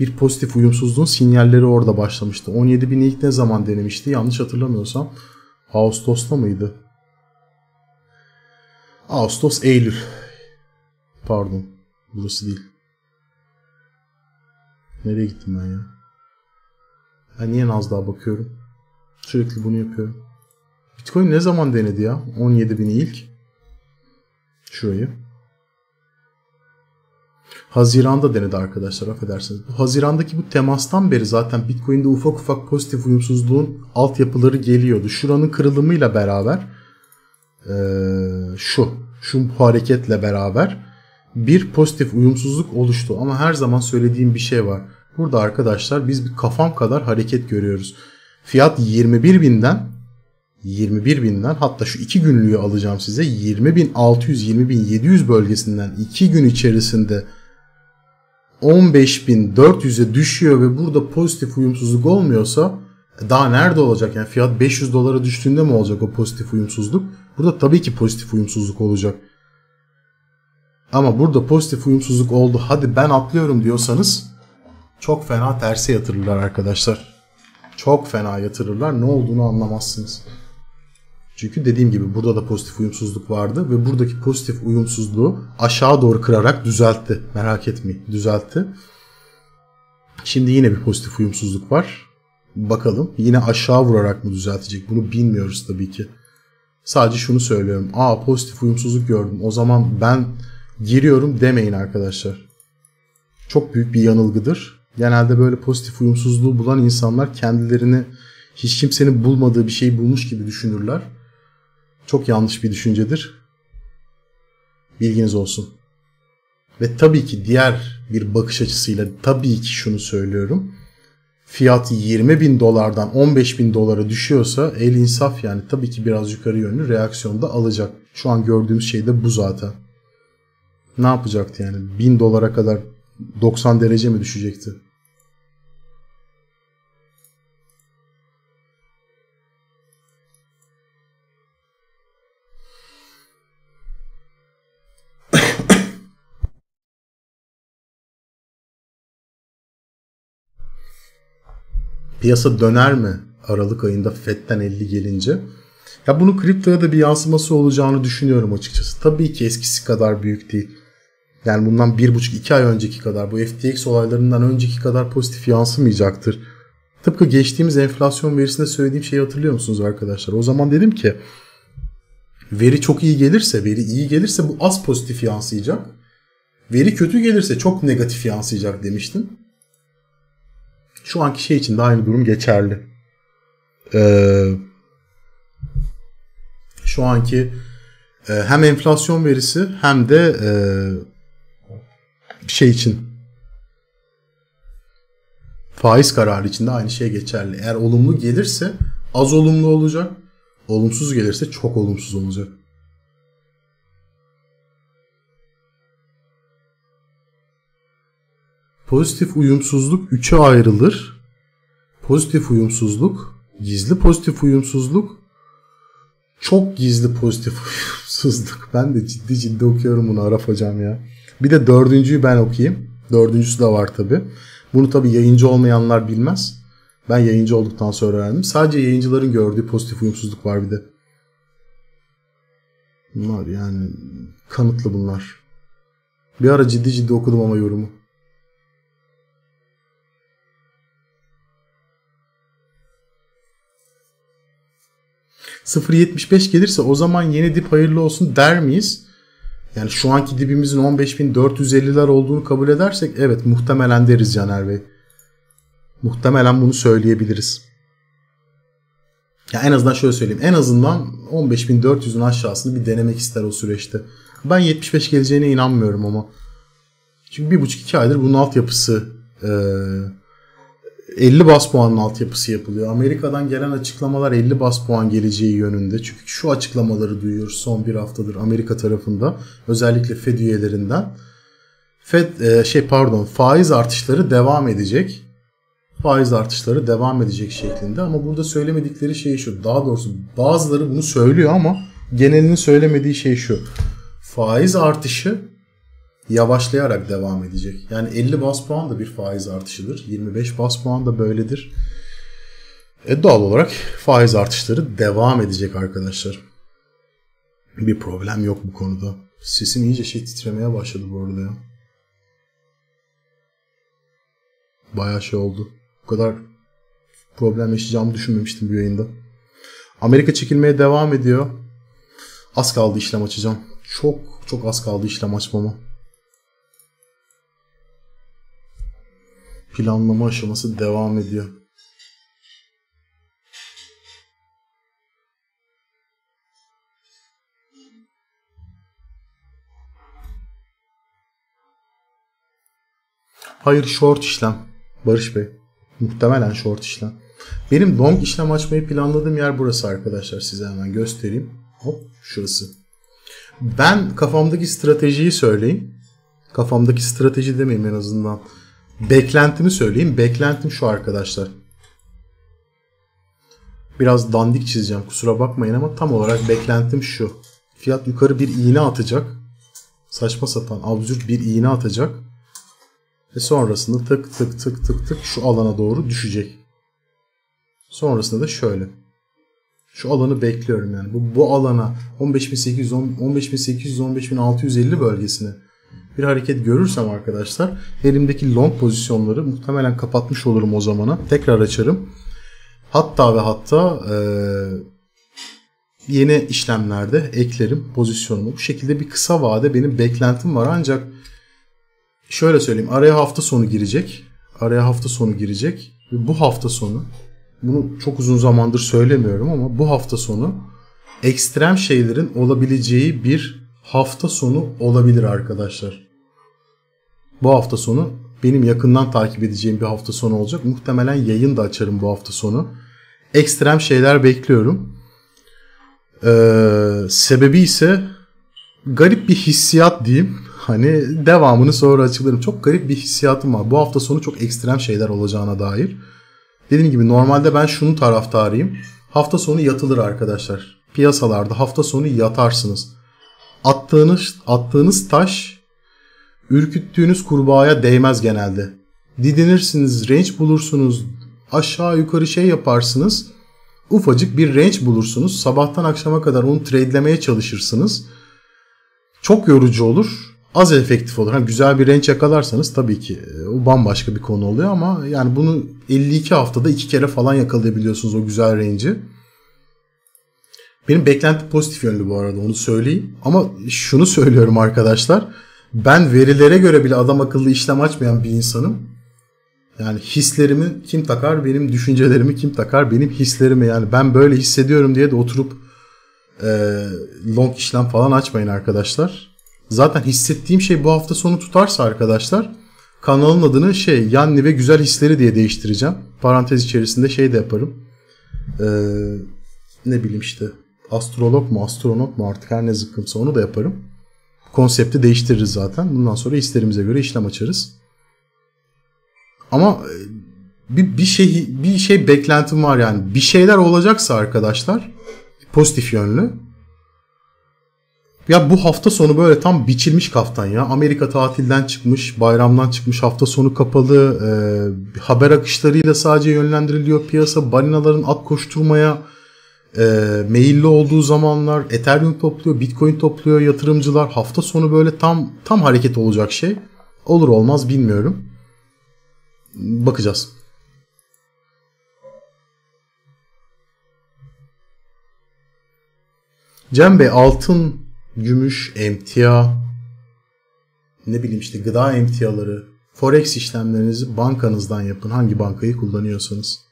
bir pozitif uyumsuzluğun sinyalleri orada başlamıştı. 17 bini ilk ne zaman denemişti? Yanlış hatırlamıyorsam Ağustos'ta mıydı? Ağustos, Eylül. Pardon. Burası değil. Nereye gittim ben ya? Ben niye Nasdaq'a bakıyorum? Sürekli bunu yapıyorum. Bitcoin ne zaman denedi ya? 17 bini ilk. Şurayı. Haziranda denedi arkadaşlar affedersiniz. Bu Hazirandaki bu temastan beri zaten Bitcoin'de ufak ufak pozitif uyumsuzluğun altyapıları geliyordu. Şuranın kırılımıyla beraber ee, şu, şu hareketle beraber bir pozitif uyumsuzluk oluştu. Ama her zaman söylediğim bir şey var. Burada arkadaşlar biz bir kafam kadar hareket görüyoruz. Fiyat 21 binden 21 binden hatta şu 2 günlüğü alacağım size 20.600-20.700 bölgesinden 2 gün içerisinde 15.400'e düşüyor ve burada pozitif uyumsuzluk olmuyorsa daha nerede olacak? Yani fiyat 500 dolara düştüğünde mi olacak o pozitif uyumsuzluk? Burada tabii ki pozitif uyumsuzluk olacak. Ama burada pozitif uyumsuzluk oldu hadi ben atlıyorum diyorsanız çok fena terse yatırırlar arkadaşlar. Çok fena yatırırlar. Ne olduğunu anlamazsınız. Çünkü dediğim gibi burada da pozitif uyumsuzluk vardı ve buradaki pozitif uyumsuzluğu aşağı doğru kırarak düzeltti. Merak etmeyin düzeltti. Şimdi yine bir pozitif uyumsuzluk var. Bakalım yine aşağı vurarak mı düzeltecek bunu bilmiyoruz tabii ki. Sadece şunu söylüyorum. Aa pozitif uyumsuzluk gördüm. O zaman ben giriyorum demeyin arkadaşlar. Çok büyük bir yanılgıdır. Genelde böyle pozitif uyumsuzluğu bulan insanlar kendilerini hiç kimsenin bulmadığı bir şeyi bulmuş gibi düşünürler. Çok yanlış bir düşüncedir. Bilginiz olsun. Ve tabii ki diğer bir bakış açısıyla tabii ki şunu söylüyorum. Fiyat 20 bin dolardan 15 bin dolara düşüyorsa el insaf yani tabii ki biraz yukarı yönlü reaksiyonda alacak. Şu an gördüğümüz şey de bu zaten. Ne yapacaktı yani? 1000 dolara kadar 90 derece mi düşecekti? Piyasa döner mi Aralık ayında FED'den 50 gelince? Ya bunun kriptoya da bir yansıması olacağını düşünüyorum açıkçası. Tabii ki eskisi kadar büyük değil. Yani bundan 1,5-2 ay önceki kadar bu FTX olaylarından önceki kadar pozitif yansımayacaktır. Tıpkı geçtiğimiz enflasyon verisinde söylediğim şeyi hatırlıyor musunuz arkadaşlar? O zaman dedim ki veri çok iyi gelirse, veri iyi gelirse bu az pozitif yansıyacak. Veri kötü gelirse çok negatif yansıyacak demiştim. Şu anki şey için de aynı durum geçerli. Ee, şu anki e, hem enflasyon verisi hem de e, şey için faiz kararı için de aynı şey geçerli. Eğer olumlu gelirse az olumlu olacak. Olumsuz gelirse çok olumsuz olacak. Pozitif uyumsuzluk 3'e ayrılır. Pozitif uyumsuzluk, gizli pozitif uyumsuzluk, çok gizli pozitif uyumsuzluk. Ben de ciddi ciddi okuyorum bunu Araf hocam ya. Bir de dördüncüyü ben okuyayım. Dördüncüsü de var tabi. Bunu tabi yayıncı olmayanlar bilmez. Ben yayıncı olduktan sonra öğrendim. Sadece yayıncıların gördüğü pozitif uyumsuzluk var bir de. Bunlar yani kanıtlı bunlar. Bir ara ciddi ciddi okudum ama yorumu. 0.75 gelirse o zaman yeni dip hayırlı olsun der miyiz? Yani şu anki dibimizin 15.450'ler olduğunu kabul edersek evet muhtemelen deriz Caner Bey. Muhtemelen bunu söyleyebiliriz. Ya en azından şöyle söyleyeyim. En azından 15.400'ün aşağısını bir denemek ister o süreçte. Ben 75 geleceğine inanmıyorum ama. Çünkü bir buçuk iki aydır bunun altyapısı e, 50 bas puanın altyapısı yapılıyor. Amerika'dan gelen açıklamalar 50 bas puan geleceği yönünde. Çünkü şu açıklamaları duyuyoruz son bir haftadır Amerika tarafında. Özellikle Fed üyelerinden. Fed e, şey pardon faiz artışları devam edecek. Faiz artışları devam edecek şeklinde ama burada söylemedikleri şey şu. Daha doğrusu bazıları bunu söylüyor ama genelinin söylemediği şey şu. Faiz artışı yavaşlayarak devam edecek. Yani 50 bas puan da bir faiz artışıdır. 25 bas puan da böyledir. E doğal olarak faiz artışları devam edecek arkadaşlar. Bir problem yok bu konuda. Sesim iyice şey titremeye başladı bu arada ya. Bayağı şey oldu. Bu kadar problem yaşayacağımı düşünmemiştim bu yayında. Amerika çekilmeye devam ediyor. Az kaldı işlem açacağım. Çok çok az kaldı işlem açmama. Planlama aşaması devam ediyor. Hayır short işlem. Barış Bey. Muhtemelen short işlem. Benim long işlem açmayı planladığım yer burası arkadaşlar. Size hemen göstereyim. Hop şurası. Ben kafamdaki stratejiyi söyleyeyim. Kafamdaki strateji demeyeyim en azından. Beklentimi söyleyeyim. Beklentim şu arkadaşlar. Biraz dandik çizeceğim kusura bakmayın ama tam olarak beklentim şu. Fiyat yukarı bir iğne atacak. Saçma sapan absürt bir iğne atacak. Ve sonrasında tık tık tık tık tık şu alana doğru düşecek. Sonrasında da şöyle. Şu alanı bekliyorum yani. Bu, bu alana 15.800 15.800 15.650 bölgesine bir hareket görürsem arkadaşlar elimdeki long pozisyonları muhtemelen kapatmış olurum o zamana. Tekrar açarım. Hatta ve hatta e, yeni işlemlerde eklerim pozisyonumu. Bu şekilde bir kısa vade benim beklentim var ancak şöyle söyleyeyim araya hafta sonu girecek. Araya hafta sonu girecek ve bu hafta sonu bunu çok uzun zamandır söylemiyorum ama bu hafta sonu ekstrem şeylerin olabileceği bir hafta sonu olabilir arkadaşlar. Bu hafta sonu benim yakından takip edeceğim bir hafta sonu olacak. Muhtemelen yayın da açarım bu hafta sonu. Ekstrem şeyler bekliyorum. Ee, sebebi ise garip bir hissiyat diyeyim. Hani devamını sonra açıklarım. Çok garip bir hissiyatım var. Bu hafta sonu çok ekstrem şeyler olacağına dair. Dediğim gibi normalde ben şunun taraftarıyım. Hafta sonu yatılır arkadaşlar. Piyasalarda hafta sonu yatarsınız. Attığınız attığınız taş ürküttüğünüz kurbağaya değmez genelde. Didinirsiniz, range bulursunuz, aşağı yukarı şey yaparsınız. Ufacık bir range bulursunuz. Sabahtan akşama kadar onu tradelemeye çalışırsınız. Çok yorucu olur. Az efektif olur. Hani güzel bir range yakalarsanız tabii ki e, o bambaşka bir konu oluyor ama yani bunu 52 haftada iki kere falan yakalayabiliyorsunuz o güzel range'i. Benim beklenti pozitif yönlü bu arada onu söyleyeyim. Ama şunu söylüyorum arkadaşlar. Ben verilere göre bile adam akıllı işlem açmayan bir insanım. Yani hislerimi kim takar? Benim düşüncelerimi kim takar? Benim hislerimi yani ben böyle hissediyorum diye de oturup e, long işlem falan açmayın arkadaşlar. Zaten hissettiğim şey bu hafta sonu tutarsa arkadaşlar kanalın adını şey Yanni ve Güzel Hisleri diye değiştireceğim. Parantez içerisinde şey de yaparım. Ee, ne bileyim işte astrolog mu astronot mu artık her ne zıkkımsa onu da yaparım. Konsepti değiştiririz zaten. Bundan sonra hislerimize göre işlem açarız. Ama e, bir, bir şey bir şey beklentim var yani. Bir şeyler olacaksa arkadaşlar pozitif yönlü. Ya bu hafta sonu böyle tam biçilmiş kaftan ya. Amerika tatilden çıkmış, bayramdan çıkmış, hafta sonu kapalı. E, haber akışlarıyla sadece yönlendiriliyor piyasa. Balinaların at koşturmaya e, meyilli olduğu zamanlar Ethereum topluyor, Bitcoin topluyor yatırımcılar. Hafta sonu böyle tam tam hareket olacak şey. Olur olmaz bilmiyorum. Bakacağız. Cem Bey altın, gümüş, emtia, ne bileyim işte gıda emtiaları, forex işlemlerinizi bankanızdan yapın. Hangi bankayı kullanıyorsanız.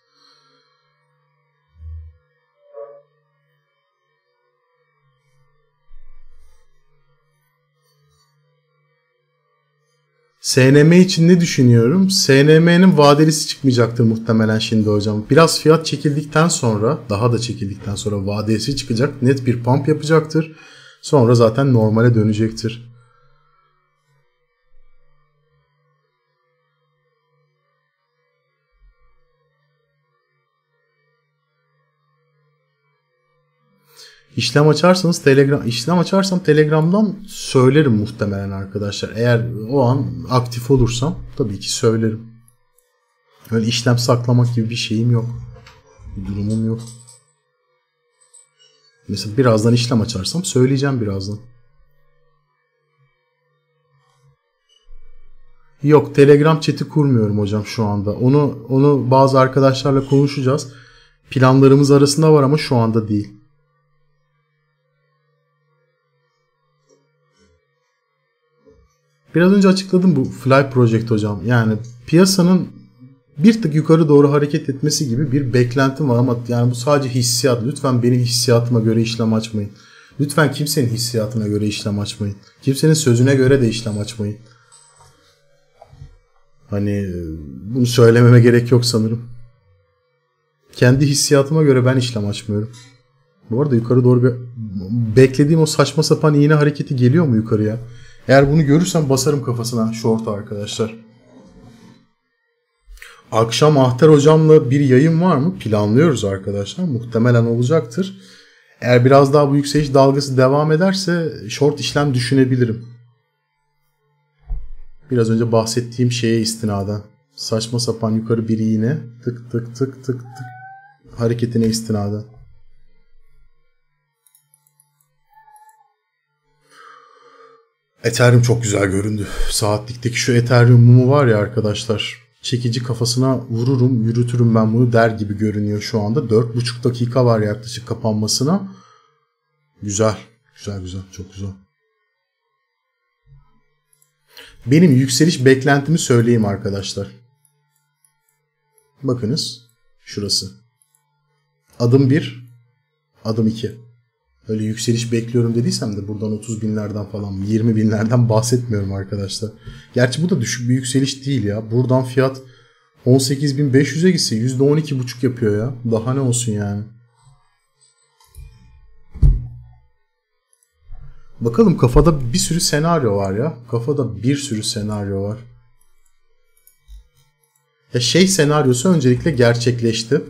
SNM için ne düşünüyorum? SNM'nin vadelisi çıkmayacaktır muhtemelen şimdi hocam. Biraz fiyat çekildikten sonra, daha da çekildikten sonra vadesi çıkacak. Net bir pump yapacaktır. Sonra zaten normale dönecektir. İşlem açarsanız Telegram işlem açarsam Telegram'dan söylerim muhtemelen arkadaşlar. Eğer o an aktif olursam tabii ki söylerim. Öyle işlem saklamak gibi bir şeyim yok. Bir durumum yok. Mesela birazdan işlem açarsam söyleyeceğim birazdan. Yok Telegram chat'i kurmuyorum hocam şu anda. Onu onu bazı arkadaşlarla konuşacağız. Planlarımız arasında var ama şu anda değil. Biraz önce açıkladım bu Fly Project hocam. Yani piyasanın bir tık yukarı doğru hareket etmesi gibi bir beklentim var ama yani bu sadece hissiyat. Lütfen benim hissiyatıma göre işlem açmayın. Lütfen kimsenin hissiyatına göre işlem açmayın. Kimsenin sözüne göre de işlem açmayın. Hani bunu söylememe gerek yok sanırım. Kendi hissiyatıma göre ben işlem açmıyorum. Bu arada yukarı doğru bir beklediğim o saçma sapan iğne hareketi geliyor mu yukarıya? Eğer bunu görürsem basarım kafasına short arkadaşlar. Akşam Ahter hocamla bir yayın var mı? Planlıyoruz arkadaşlar. Muhtemelen olacaktır. Eğer biraz daha bu yükseliş dalgası devam ederse short işlem düşünebilirim. Biraz önce bahsettiğim şeye istinaden. Saçma sapan yukarı bir iğne. Tık tık tık tık tık. Hareketine istinaden. Ethereum çok güzel göründü. Saatlikteki şu Ethereum mumu var ya arkadaşlar. Çekici kafasına vururum, yürütürüm ben bunu der gibi görünüyor şu anda. 4,5 dakika var yaklaşık kapanmasına. Güzel, güzel güzel, çok güzel. Benim yükseliş beklentimi söyleyeyim arkadaşlar. Bakınız şurası. Adım 1, adım 2. Öyle yükseliş bekliyorum dediysem de buradan 30 binlerden falan 20 binlerden bahsetmiyorum arkadaşlar. Gerçi bu da düşük bir yükseliş değil ya. Buradan fiyat 18.500'e gitse %12,5 yapıyor ya. Daha ne olsun yani. Bakalım kafada bir sürü senaryo var ya. Kafada bir sürü senaryo var. Ya şey senaryosu öncelikle gerçekleşti.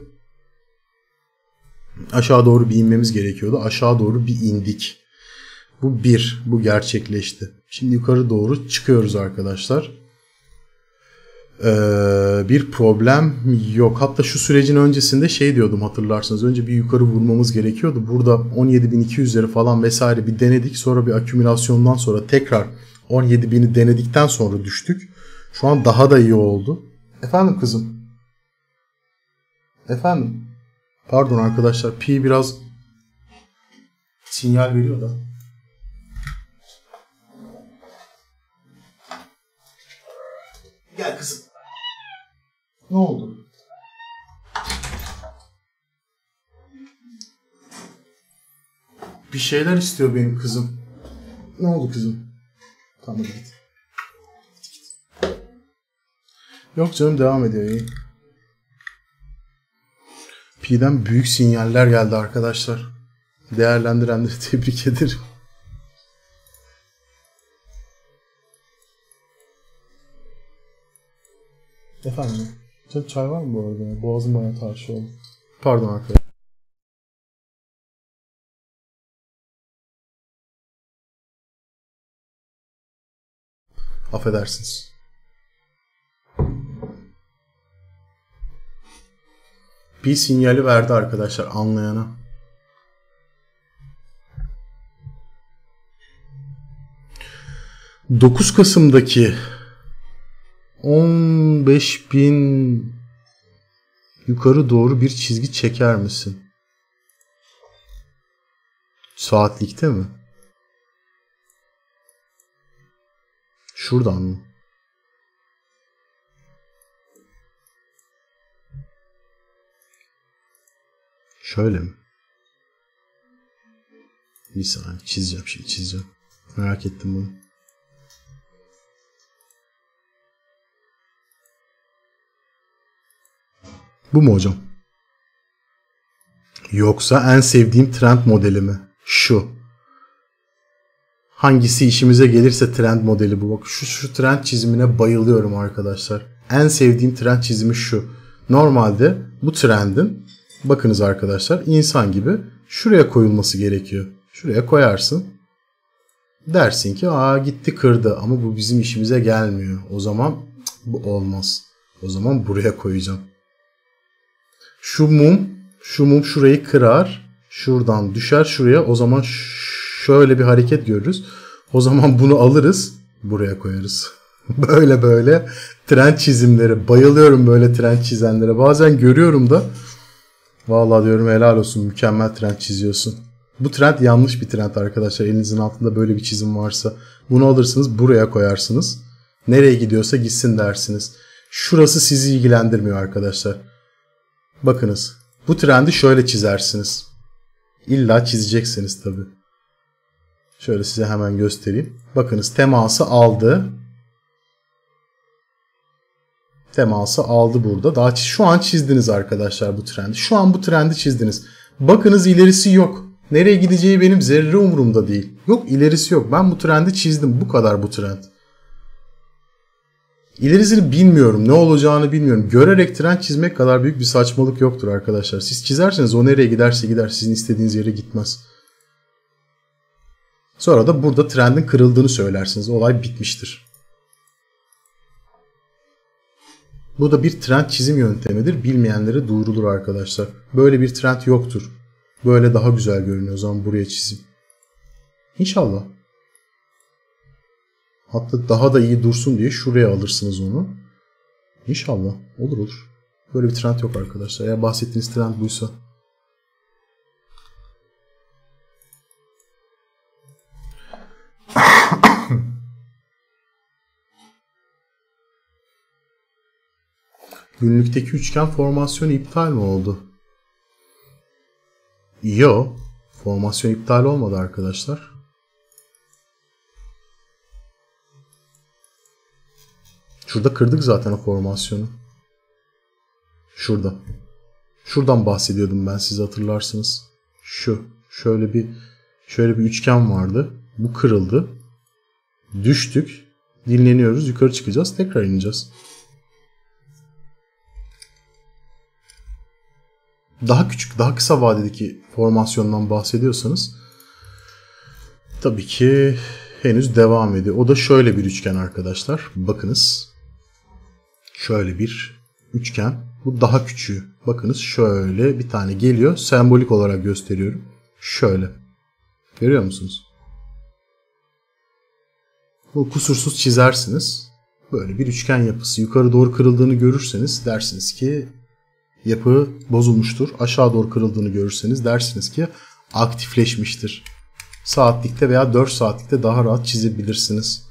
Aşağı doğru bir inmemiz gerekiyordu. Aşağı doğru bir indik. Bu bir. Bu gerçekleşti. Şimdi yukarı doğru çıkıyoruz arkadaşlar. Ee, bir problem yok. Hatta şu sürecin öncesinde şey diyordum hatırlarsanız. Önce bir yukarı vurmamız gerekiyordu. Burada 17.200'leri falan vesaire bir denedik. Sonra bir akümülasyondan sonra tekrar 17.000'i denedikten sonra düştük. Şu an daha da iyi oldu. Efendim kızım. Efendim. Pardon arkadaşlar. Pi biraz sinyal veriyor da. Gel kızım. Ne oldu? Bir şeyler istiyor benim kızım. Ne oldu kızım? Tamam git. Yok canım devam ediyor iyi. Pi'den büyük sinyaller geldi arkadaşlar. Değerlendirenleri tebrik ederim. Efendim? Çay var mı bu arada? Boğazım bayağı tarşı oldu. Pardon arkadaşlar. Affedersiniz. Bir sinyali verdi arkadaşlar anlayana. Dokuz Kasım'daki 15 bin yukarı doğru bir çizgi çeker misin? Saatlikte mi? Şuradan mı? Şöyle mi? Bir saniye çizeceğim şimdi çizeceğim. Merak ettim bunu. Bu mu hocam? Yoksa en sevdiğim trend modeli mi? Şu. Hangisi işimize gelirse trend modeli bu. Bak şu, şu trend çizimine bayılıyorum arkadaşlar. En sevdiğim trend çizimi şu. Normalde bu trendin bakınız arkadaşlar insan gibi şuraya koyulması gerekiyor. Şuraya koyarsın. Dersin ki aa gitti kırdı ama bu bizim işimize gelmiyor. O zaman bu olmaz. O zaman buraya koyacağım. Şu mum, şu mum şurayı kırar. Şuradan düşer şuraya. O zaman şöyle bir hareket görürüz. O zaman bunu alırız. Buraya koyarız. böyle böyle trend çizimleri. Bayılıyorum böyle trend çizenlere. Bazen görüyorum da Vallahi diyorum helal olsun mükemmel trend çiziyorsun. Bu trend yanlış bir trend arkadaşlar. Elinizin altında böyle bir çizim varsa bunu alırsınız buraya koyarsınız. Nereye gidiyorsa gitsin dersiniz. Şurası sizi ilgilendirmiyor arkadaşlar. Bakınız bu trendi şöyle çizersiniz. İlla çizeceksiniz tabi. Şöyle size hemen göstereyim. Bakınız teması aldı. Teması aldı burada. Daha şu an çizdiniz arkadaşlar bu trendi. Şu an bu trendi çizdiniz. Bakınız ilerisi yok. Nereye gideceği benim zerre umurumda değil. Yok ilerisi yok. Ben bu trendi çizdim. Bu kadar bu trend. İlerisini bilmiyorum. Ne olacağını bilmiyorum. Görerek trend çizmek kadar büyük bir saçmalık yoktur arkadaşlar. Siz çizerseniz o nereye giderse gider. Sizin istediğiniz yere gitmez. Sonra da burada trendin kırıldığını söylersiniz. Olay bitmiştir. Bu da bir trend çizim yöntemidir. Bilmeyenlere duyurulur arkadaşlar. Böyle bir trend yoktur. Böyle daha güzel görünüyor o zaman buraya çizim. İnşallah. Hatta daha da iyi dursun diye şuraya alırsınız onu. İnşallah. Olur olur. Böyle bir trend yok arkadaşlar. Eğer bahsettiğiniz trend buysa. Günlükteki üçgen formasyonu iptal mi oldu? Yo. Formasyon iptal olmadı arkadaşlar. Şurada kırdık zaten o formasyonu. Şurada. Şuradan bahsediyordum ben size hatırlarsınız. Şu. Şöyle bir şöyle bir üçgen vardı. Bu kırıldı. Düştük. Dinleniyoruz. Yukarı çıkacağız. Tekrar ineceğiz. Daha küçük, daha kısa vadedeki formasyondan bahsediyorsanız tabii ki henüz devam ediyor. O da şöyle bir üçgen arkadaşlar. Bakınız. Şöyle bir üçgen. Bu daha küçüğü. Bakınız şöyle bir tane geliyor. Sembolik olarak gösteriyorum. Şöyle. Görüyor musunuz? Bu kusursuz çizersiniz. Böyle bir üçgen yapısı. Yukarı doğru kırıldığını görürseniz dersiniz ki yapı bozulmuştur. Aşağı doğru kırıldığını görürseniz dersiniz ki aktifleşmiştir. Saatlikte veya 4 saatlikte daha rahat çizebilirsiniz.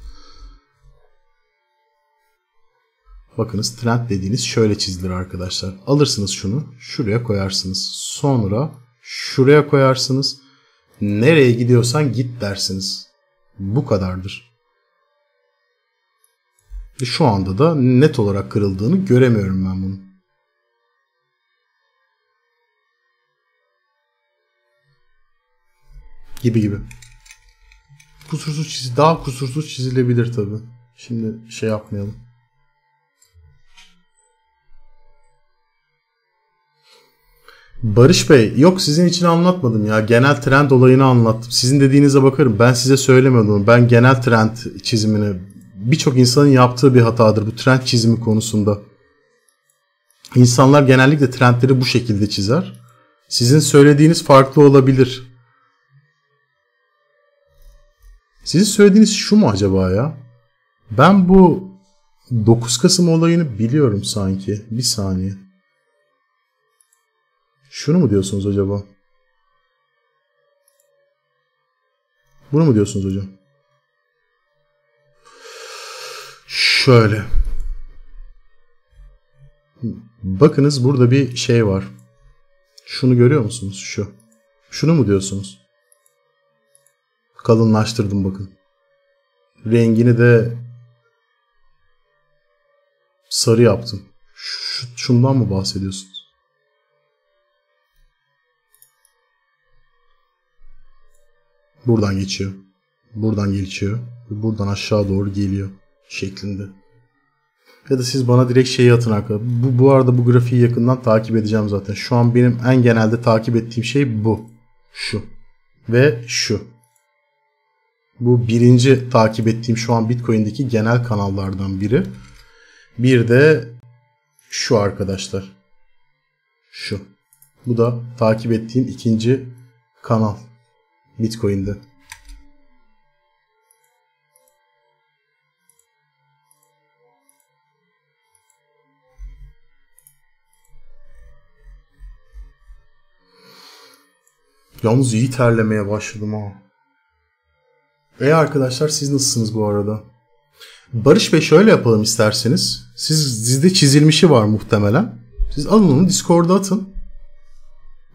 Bakınız trend dediğiniz şöyle çizilir arkadaşlar. Alırsınız şunu şuraya koyarsınız. Sonra şuraya koyarsınız. Nereye gidiyorsan git dersiniz. Bu kadardır. Şu anda da net olarak kırıldığını göremiyorum ben bunu. Gibi gibi. Kusursuz çizi daha kusursuz çizilebilir tabi. Şimdi şey yapmayalım. Barış Bey, yok sizin için anlatmadım ya. Genel trend olayını anlattım. Sizin dediğinize bakarım. Ben size söylemedim. Ben genel trend çizimini birçok insanın yaptığı bir hatadır bu trend çizimi konusunda. İnsanlar genellikle trendleri bu şekilde çizer. Sizin söylediğiniz farklı olabilir. Sizin söylediğiniz şu mu acaba ya? Ben bu 9 Kasım olayını biliyorum sanki. Bir saniye. Şunu mu diyorsunuz acaba? Bunu mu diyorsunuz hocam? Şöyle. Bakınız burada bir şey var. Şunu görüyor musunuz? Şu. Şunu mu diyorsunuz? Kalınlaştırdım bakın. Rengini de sarı yaptım. Ş- şundan mı bahsediyorsunuz? Buradan geçiyor. Buradan geçiyor. Buradan aşağı doğru geliyor şeklinde. Ya da siz bana direkt şeyi atın arkadaşlar. Bu, bu arada bu grafiği yakından takip edeceğim zaten. Şu an benim en genelde takip ettiğim şey bu. Şu. Ve şu. Bu birinci takip ettiğim şu an Bitcoin'deki genel kanallardan biri. Bir de şu arkadaşlar. Şu. Bu da takip ettiğim ikinci kanal Bitcoin'de. Yalnız iyi terlemeye başladım ha. E arkadaşlar siz nasılsınız bu arada? Barış Bey şöyle yapalım isterseniz. Siz sizde çizilmişi var muhtemelen. Siz alın onu Discord'a atın.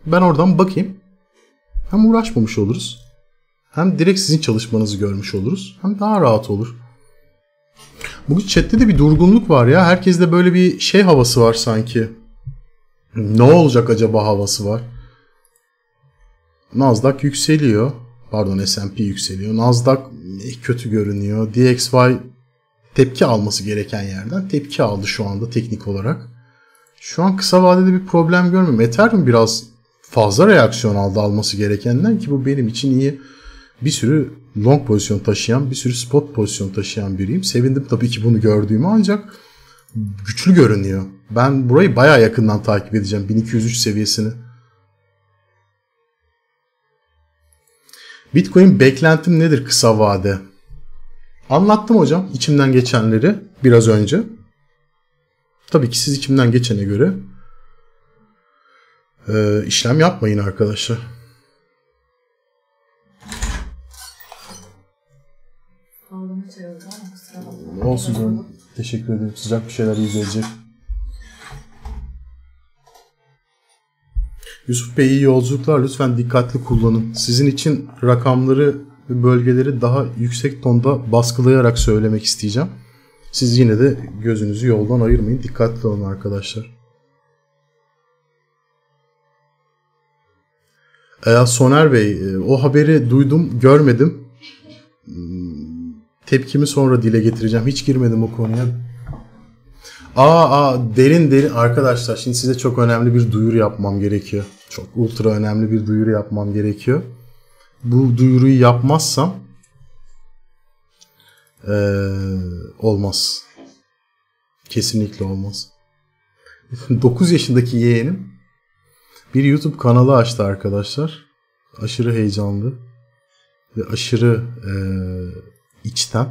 Ben oradan bakayım. Hem uğraşmamış oluruz. Hem direkt sizin çalışmanızı görmüş oluruz. Hem daha rahat olur. Bugün chatte de bir durgunluk var ya. Herkeste böyle bir şey havası var sanki. Ne olacak acaba havası var. Nasdaq yükseliyor. Pardon S&P yükseliyor. Nasdaq kötü görünüyor. DXY tepki alması gereken yerden tepki aldı şu anda teknik olarak. Şu an kısa vadede bir problem görmüyorum. Ethereum biraz fazla reaksiyon aldı alması gerekenden ki bu benim için iyi. Bir sürü long pozisyon taşıyan, bir sürü spot pozisyon taşıyan biriyim. Sevindim tabii ki bunu gördüğümü ancak güçlü görünüyor. Ben burayı bayağı yakından takip edeceğim 1203 seviyesini. Bitcoin beklentim nedir kısa vade? Anlattım hocam içimden geçenleri biraz önce. Tabii ki siz içimden geçene göre e, işlem yapmayın arkadaşlar. Olsun canım. Teşekkür ederim. Sıcak bir şeyler iyi Yusuf Bey iyi yolculuklar. Lütfen dikkatli kullanın. Sizin için rakamları ve bölgeleri daha yüksek tonda baskılayarak söylemek isteyeceğim. Siz yine de gözünüzü yoldan ayırmayın. Dikkatli olun arkadaşlar. Ee, Soner Bey, e, o haberi duydum, görmedim. Hmm, tepkimi sonra dile getireceğim. Hiç girmedim o konuya. Aa, aa derin derin arkadaşlar şimdi size çok önemli bir duyuru yapmam gerekiyor. Çok ultra önemli bir duyuru yapmam gerekiyor. Bu duyuruyu yapmazsam ee, olmaz. Kesinlikle olmaz. 9 yaşındaki yeğenim bir YouTube kanalı açtı arkadaşlar. Aşırı heyecanlı ve aşırı e, içten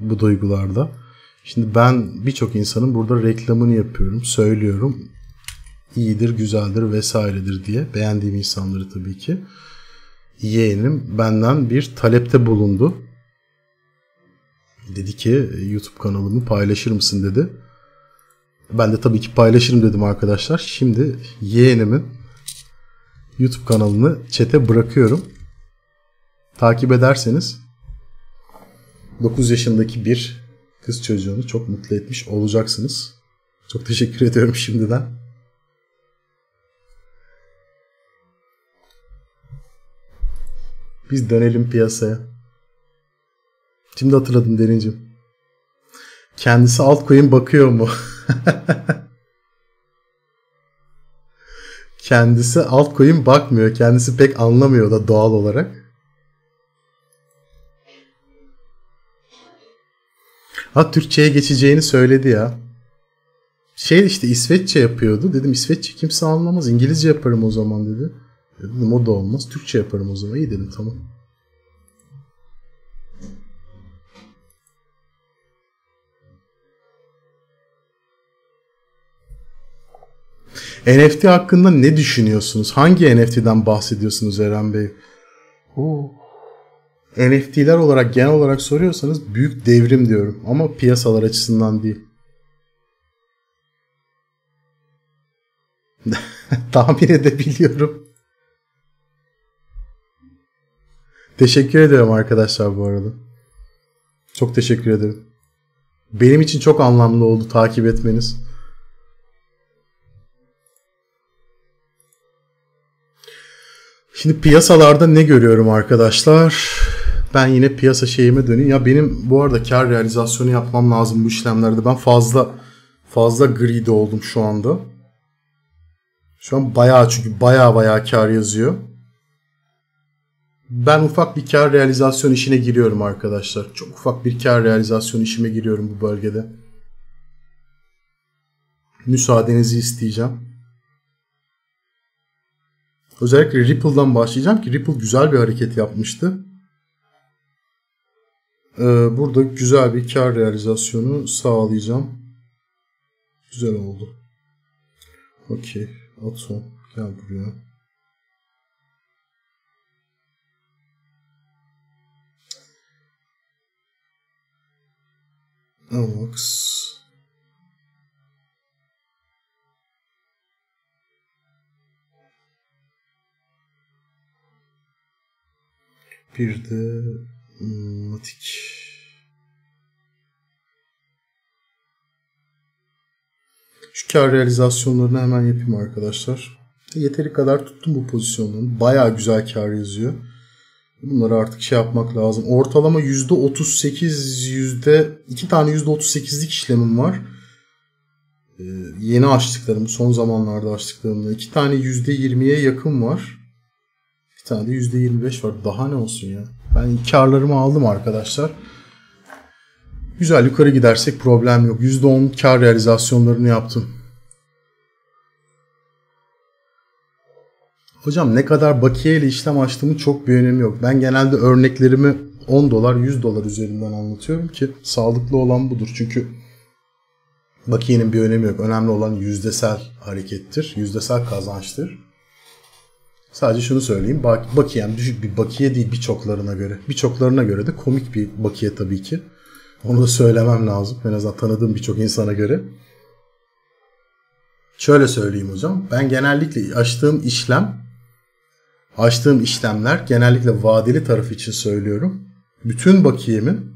bu duygularda. Şimdi ben birçok insanın burada reklamını yapıyorum, söylüyorum. İyidir, güzeldir vesairedir diye. Beğendiğim insanları tabii ki. Yeğenim benden bir talepte bulundu. Dedi ki YouTube kanalımı paylaşır mısın dedi. Ben de tabii ki paylaşırım dedim arkadaşlar. Şimdi yeğenimin YouTube kanalını çete bırakıyorum. Takip ederseniz 9 yaşındaki bir kız çocuğunu çok mutlu etmiş olacaksınız. Çok teşekkür ediyorum şimdiden. Biz dönelim piyasaya. Şimdi hatırladım Derincim. Kendisi altcoin bakıyor mu? Kendisi altcoin bakmıyor. Kendisi pek anlamıyor da doğal olarak. Ha Türkçe'ye geçeceğini söyledi ya. Şey işte İsveççe yapıyordu. Dedim İsveççe kimse anlamaz. İngilizce yaparım o zaman dedi. Dedim o da olmaz. Türkçe yaparım o zaman. İyi dedim tamam. NFT hakkında ne düşünüyorsunuz? Hangi NFT'den bahsediyorsunuz Eren Bey? Oo. NFT'ler olarak genel olarak soruyorsanız büyük devrim diyorum ama piyasalar açısından değil. Tahmin edebiliyorum. Teşekkür ederim arkadaşlar bu arada. Çok teşekkür ederim. Benim için çok anlamlı oldu takip etmeniz. Şimdi piyasalarda ne görüyorum arkadaşlar? Ben yine piyasa şeyime döneyim. Ya benim bu arada kar realizasyonu yapmam lazım bu işlemlerde. Ben fazla fazla greedy oldum şu anda. Şu an bayağı çünkü bayağı bayağı kar yazıyor. Ben ufak bir kar realizasyon işine giriyorum arkadaşlar. Çok ufak bir kar realizasyon işime giriyorum bu bölgede. Müsaadenizi isteyeceğim. Özellikle Ripple'dan başlayacağım ki Ripple güzel bir hareket yapmıştı. Ee, burada güzel bir kar realizasyonu sağlayacağım. Güzel oldu. Okey. Atom gel buraya. Avax. Bir de Matik. Şu kar realizasyonlarını hemen yapayım arkadaşlar. Yeteri kadar tuttum bu pozisyonları. Baya güzel kar yazıyor. Bunları artık şey yapmak lazım. Ortalama %38, yüzde iki tane %38'lik işlemim var. Ee, yeni açtıklarım, son zamanlarda açtıklarımda. iki tane %20'ye yakın var. Bir tane de %25 var. Daha ne olsun ya. Ben karlarımı aldım arkadaşlar. Güzel yukarı gidersek problem yok. %10 kar realizasyonlarını yaptım. Hocam ne kadar bakiye ile işlem açtığımın çok bir önemi yok. Ben genelde örneklerimi 10 dolar 100 dolar üzerinden anlatıyorum ki sağlıklı olan budur. Çünkü bakiyenin bir önemi yok. Önemli olan yüzdesel harekettir. Yüzdesel kazançtır. Sadece şunu söyleyeyim. Bak bakiyem düşük bir bakiye değil birçoklarına göre. Birçoklarına göre de komik bir bakiye tabii ki. Onu da söylemem lazım. En azından tanıdığım birçok insana göre. Şöyle söyleyeyim hocam. Ben genellikle açtığım işlem açtığım işlemler genellikle vadeli taraf için söylüyorum. Bütün bakiyemin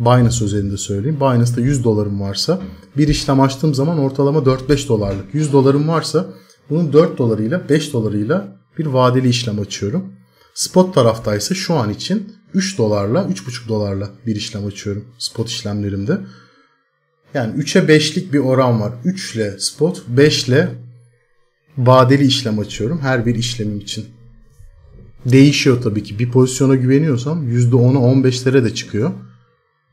Binance özelinde söyleyeyim. Binance'da 100 dolarım varsa bir işlem açtığım zaman ortalama 4-5 dolarlık. 100 dolarım varsa bunun 4 dolarıyla 5 dolarıyla bir vadeli işlem açıyorum. Spot taraftaysa şu an için 3 dolarla 3,5 dolarla bir işlem açıyorum spot işlemlerimde. Yani 3'e 5'lik bir oran var. 3 ile spot, 5 ile vadeli işlem açıyorum her bir işlemim için. Değişiyor tabii ki. Bir pozisyona güveniyorsam %10'a 15'lere de çıkıyor.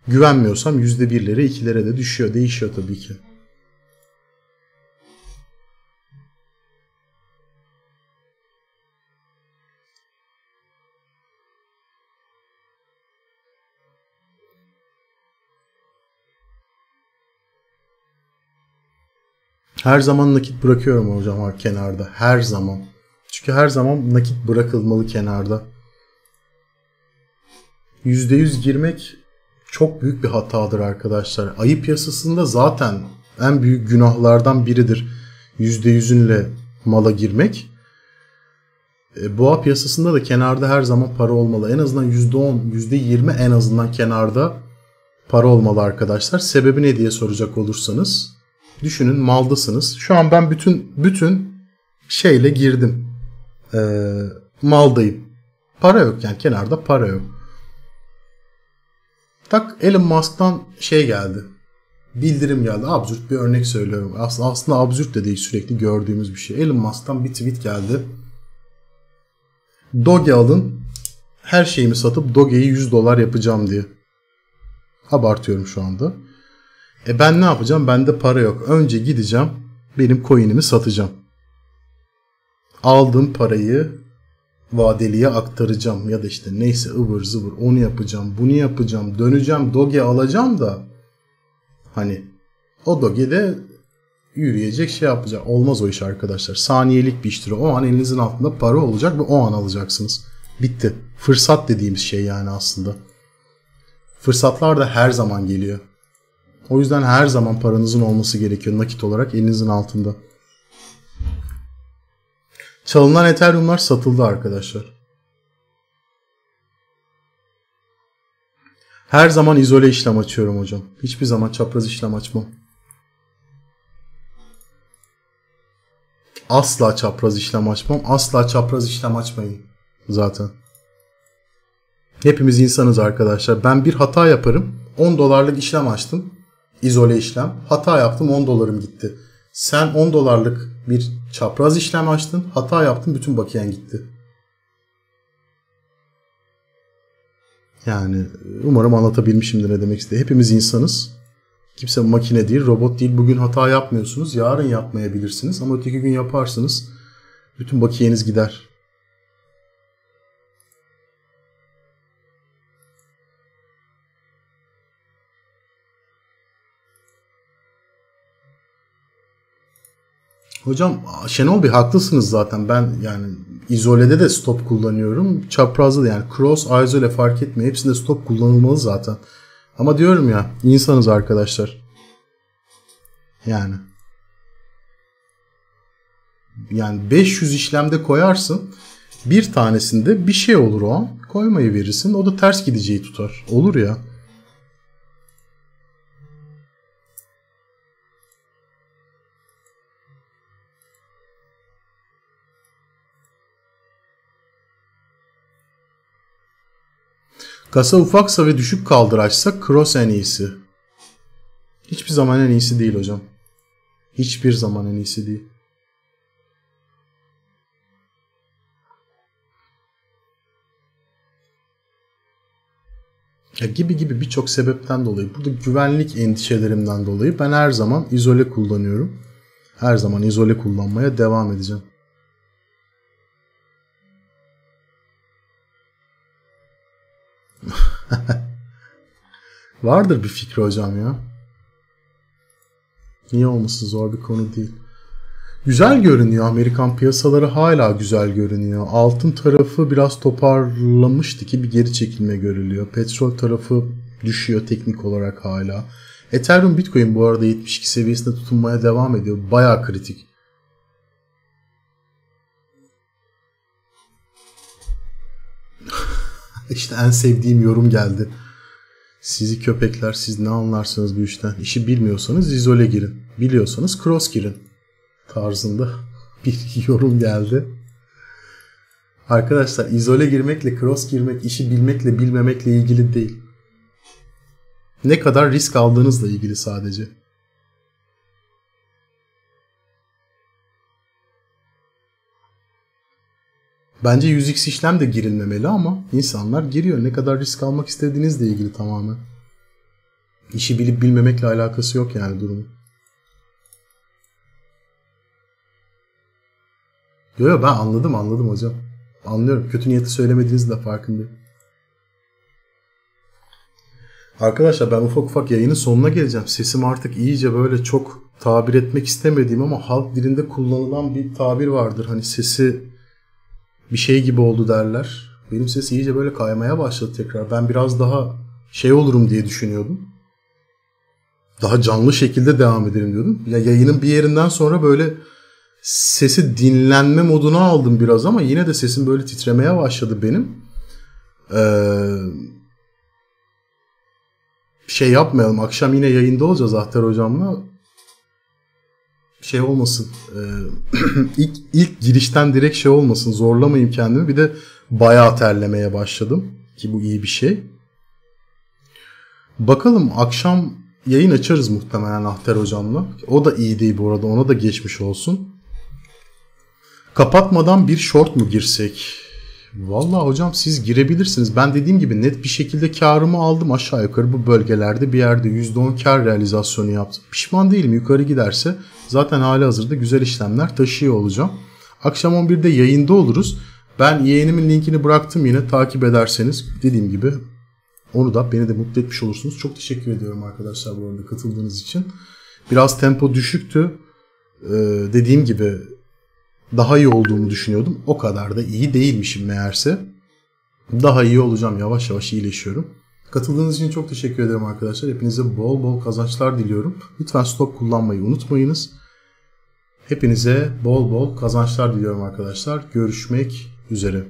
Güvenmiyorsam %1'lere 2'lere de düşüyor. Değişiyor tabii ki. Her zaman nakit bırakıyorum hocam kenarda. Her zaman. Çünkü her zaman nakit bırakılmalı kenarda. %100 girmek çok büyük bir hatadır arkadaşlar. Ayı piyasasında zaten en büyük günahlardan biridir %100'ünle mala girmek. E, boğa piyasasında da kenarda her zaman para olmalı. En azından %10, %20 en azından kenarda para olmalı arkadaşlar. Sebebi ne diye soracak olursanız düşünün maldasınız. Şu an ben bütün bütün şeyle girdim. Ee, maldayım. Para yok yani kenarda para yok. Tak Elon Musk'tan şey geldi. Bildirim geldi. Absürt bir örnek söylüyorum. Aslında, aslında absürt de değil sürekli gördüğümüz bir şey. Elon Musk'tan bir tweet geldi. Doge alın. Her şeyimi satıp Doge'yi 100 dolar yapacağım diye. Abartıyorum şu anda. E ben ne yapacağım? Bende para yok. Önce gideceğim. Benim coin'imi satacağım. Aldığım parayı vadeliye aktaracağım ya da işte neyse ıvır zıvır onu yapacağım bunu yapacağım döneceğim doge alacağım da hani o doge de yürüyecek şey yapacak. Olmaz o iş arkadaşlar. Saniyelik bir iştir. O an elinizin altında para olacak ve o an alacaksınız. Bitti. Fırsat dediğimiz şey yani aslında. Fırsatlar da her zaman geliyor. O yüzden her zaman paranızın olması gerekiyor nakit olarak elinizin altında. Çalınan Ethereum'lar satıldı arkadaşlar. Her zaman izole işlem açıyorum hocam. Hiçbir zaman çapraz işlem açmam. Asla çapraz işlem açmam. Asla çapraz işlem açmayın zaten. Hepimiz insanız arkadaşlar. Ben bir hata yaparım. 10 dolarlık işlem açtım. İzole işlem. Hata yaptım 10 dolarım gitti. Sen 10 dolarlık bir çapraz işlem açtın. Hata yaptın bütün bakiyen gitti. Yani umarım anlatabilmişimdir ne demek istediği. Hepimiz insanız. Kimse makine değil, robot değil. Bugün hata yapmıyorsunuz. Yarın yapmayabilirsiniz. Ama öteki gün yaparsınız. Bütün bakiyeniz gider. Hocam Şenol Bey haklısınız zaten. Ben yani izolede de stop kullanıyorum. Çaprazda da yani cross, izole fark etmiyor. Hepsinde stop kullanılmalı zaten. Ama diyorum ya insanız arkadaşlar. Yani. Yani 500 işlemde koyarsın. Bir tanesinde bir şey olur o an. Koymayı verirsin. O da ters gideceği tutar. Olur ya. Kasa ufaksa ve düşük kaldıraçsa cross en iyisi. Hiçbir zaman en iyisi değil hocam. Hiçbir zaman en iyisi değil. Ya gibi gibi birçok sebepten dolayı. Burada güvenlik endişelerimden dolayı ben her zaman izole kullanıyorum. Her zaman izole kullanmaya devam edeceğim. Vardır bir fikri hocam ya. Niye olmasın zor bir konu değil. Güzel görünüyor. Amerikan piyasaları hala güzel görünüyor. Altın tarafı biraz toparlamıştı ki bir geri çekilme görülüyor. Petrol tarafı düşüyor teknik olarak hala. Ethereum Bitcoin bu arada 72 seviyesinde tutunmaya devam ediyor. Baya kritik. İşte en sevdiğim yorum geldi. Sizi köpekler siz ne anlarsınız bu işten? İşi bilmiyorsanız izole girin. Biliyorsanız cross girin. Tarzında bir yorum geldi. Arkadaşlar izole girmekle cross girmek işi bilmekle bilmemekle ilgili değil. Ne kadar risk aldığınızla ilgili sadece. Bence 100x işlem de girilmemeli ama insanlar giriyor. Ne kadar risk almak istediğinizle ilgili tamamen. İşi bilip bilmemekle alakası yok yani durumun. Yo yo ben anladım anladım hocam. Anlıyorum. Kötü niyeti söylemediğiniz de farkındayım. Arkadaşlar ben ufak ufak yayının sonuna geleceğim. Sesim artık iyice böyle çok tabir etmek istemediğim ama halk dilinde kullanılan bir tabir vardır. Hani sesi bir şey gibi oldu derler. Benim ses iyice böyle kaymaya başladı tekrar. Ben biraz daha şey olurum diye düşünüyordum. Daha canlı şekilde devam ederim diyordum. Ya yayının bir yerinden sonra böyle sesi dinlenme moduna aldım biraz ama yine de sesim böyle titremeye başladı benim. Ee, şey yapmayalım. Akşam yine yayında olacağız Ahter hocamla. Şey olmasın. E, ilk, ilk girişten direkt şey olmasın. Zorlamayayım kendimi. Bir de bayağı terlemeye başladım. Ki bu iyi bir şey. Bakalım akşam yayın açarız muhtemelen Ahter hocamla. O da iyi değil bu arada. Ona da geçmiş olsun. Kapatmadan bir short mu girsek? Vallahi hocam siz girebilirsiniz. Ben dediğim gibi net bir şekilde karımı aldım aşağı yukarı bu bölgelerde bir yerde %10 kar realizasyonu yaptım. Pişman değilim yukarı giderse zaten hali hazırda güzel işlemler taşıyor olacağım. Akşam 11'de yayında oluruz. Ben yeğenimin linkini bıraktım yine takip ederseniz dediğim gibi onu da beni de mutlu etmiş olursunuz. Çok teşekkür ediyorum arkadaşlar bu arada katıldığınız için. Biraz tempo düşüktü. Ee, dediğim gibi daha iyi olduğumu düşünüyordum. O kadar da iyi değilmişim meğerse. Daha iyi olacağım. Yavaş yavaş iyileşiyorum. Katıldığınız için çok teşekkür ederim arkadaşlar. Hepinize bol bol kazançlar diliyorum. Lütfen stop kullanmayı unutmayınız. Hepinize bol bol kazançlar diliyorum arkadaşlar. Görüşmek üzere.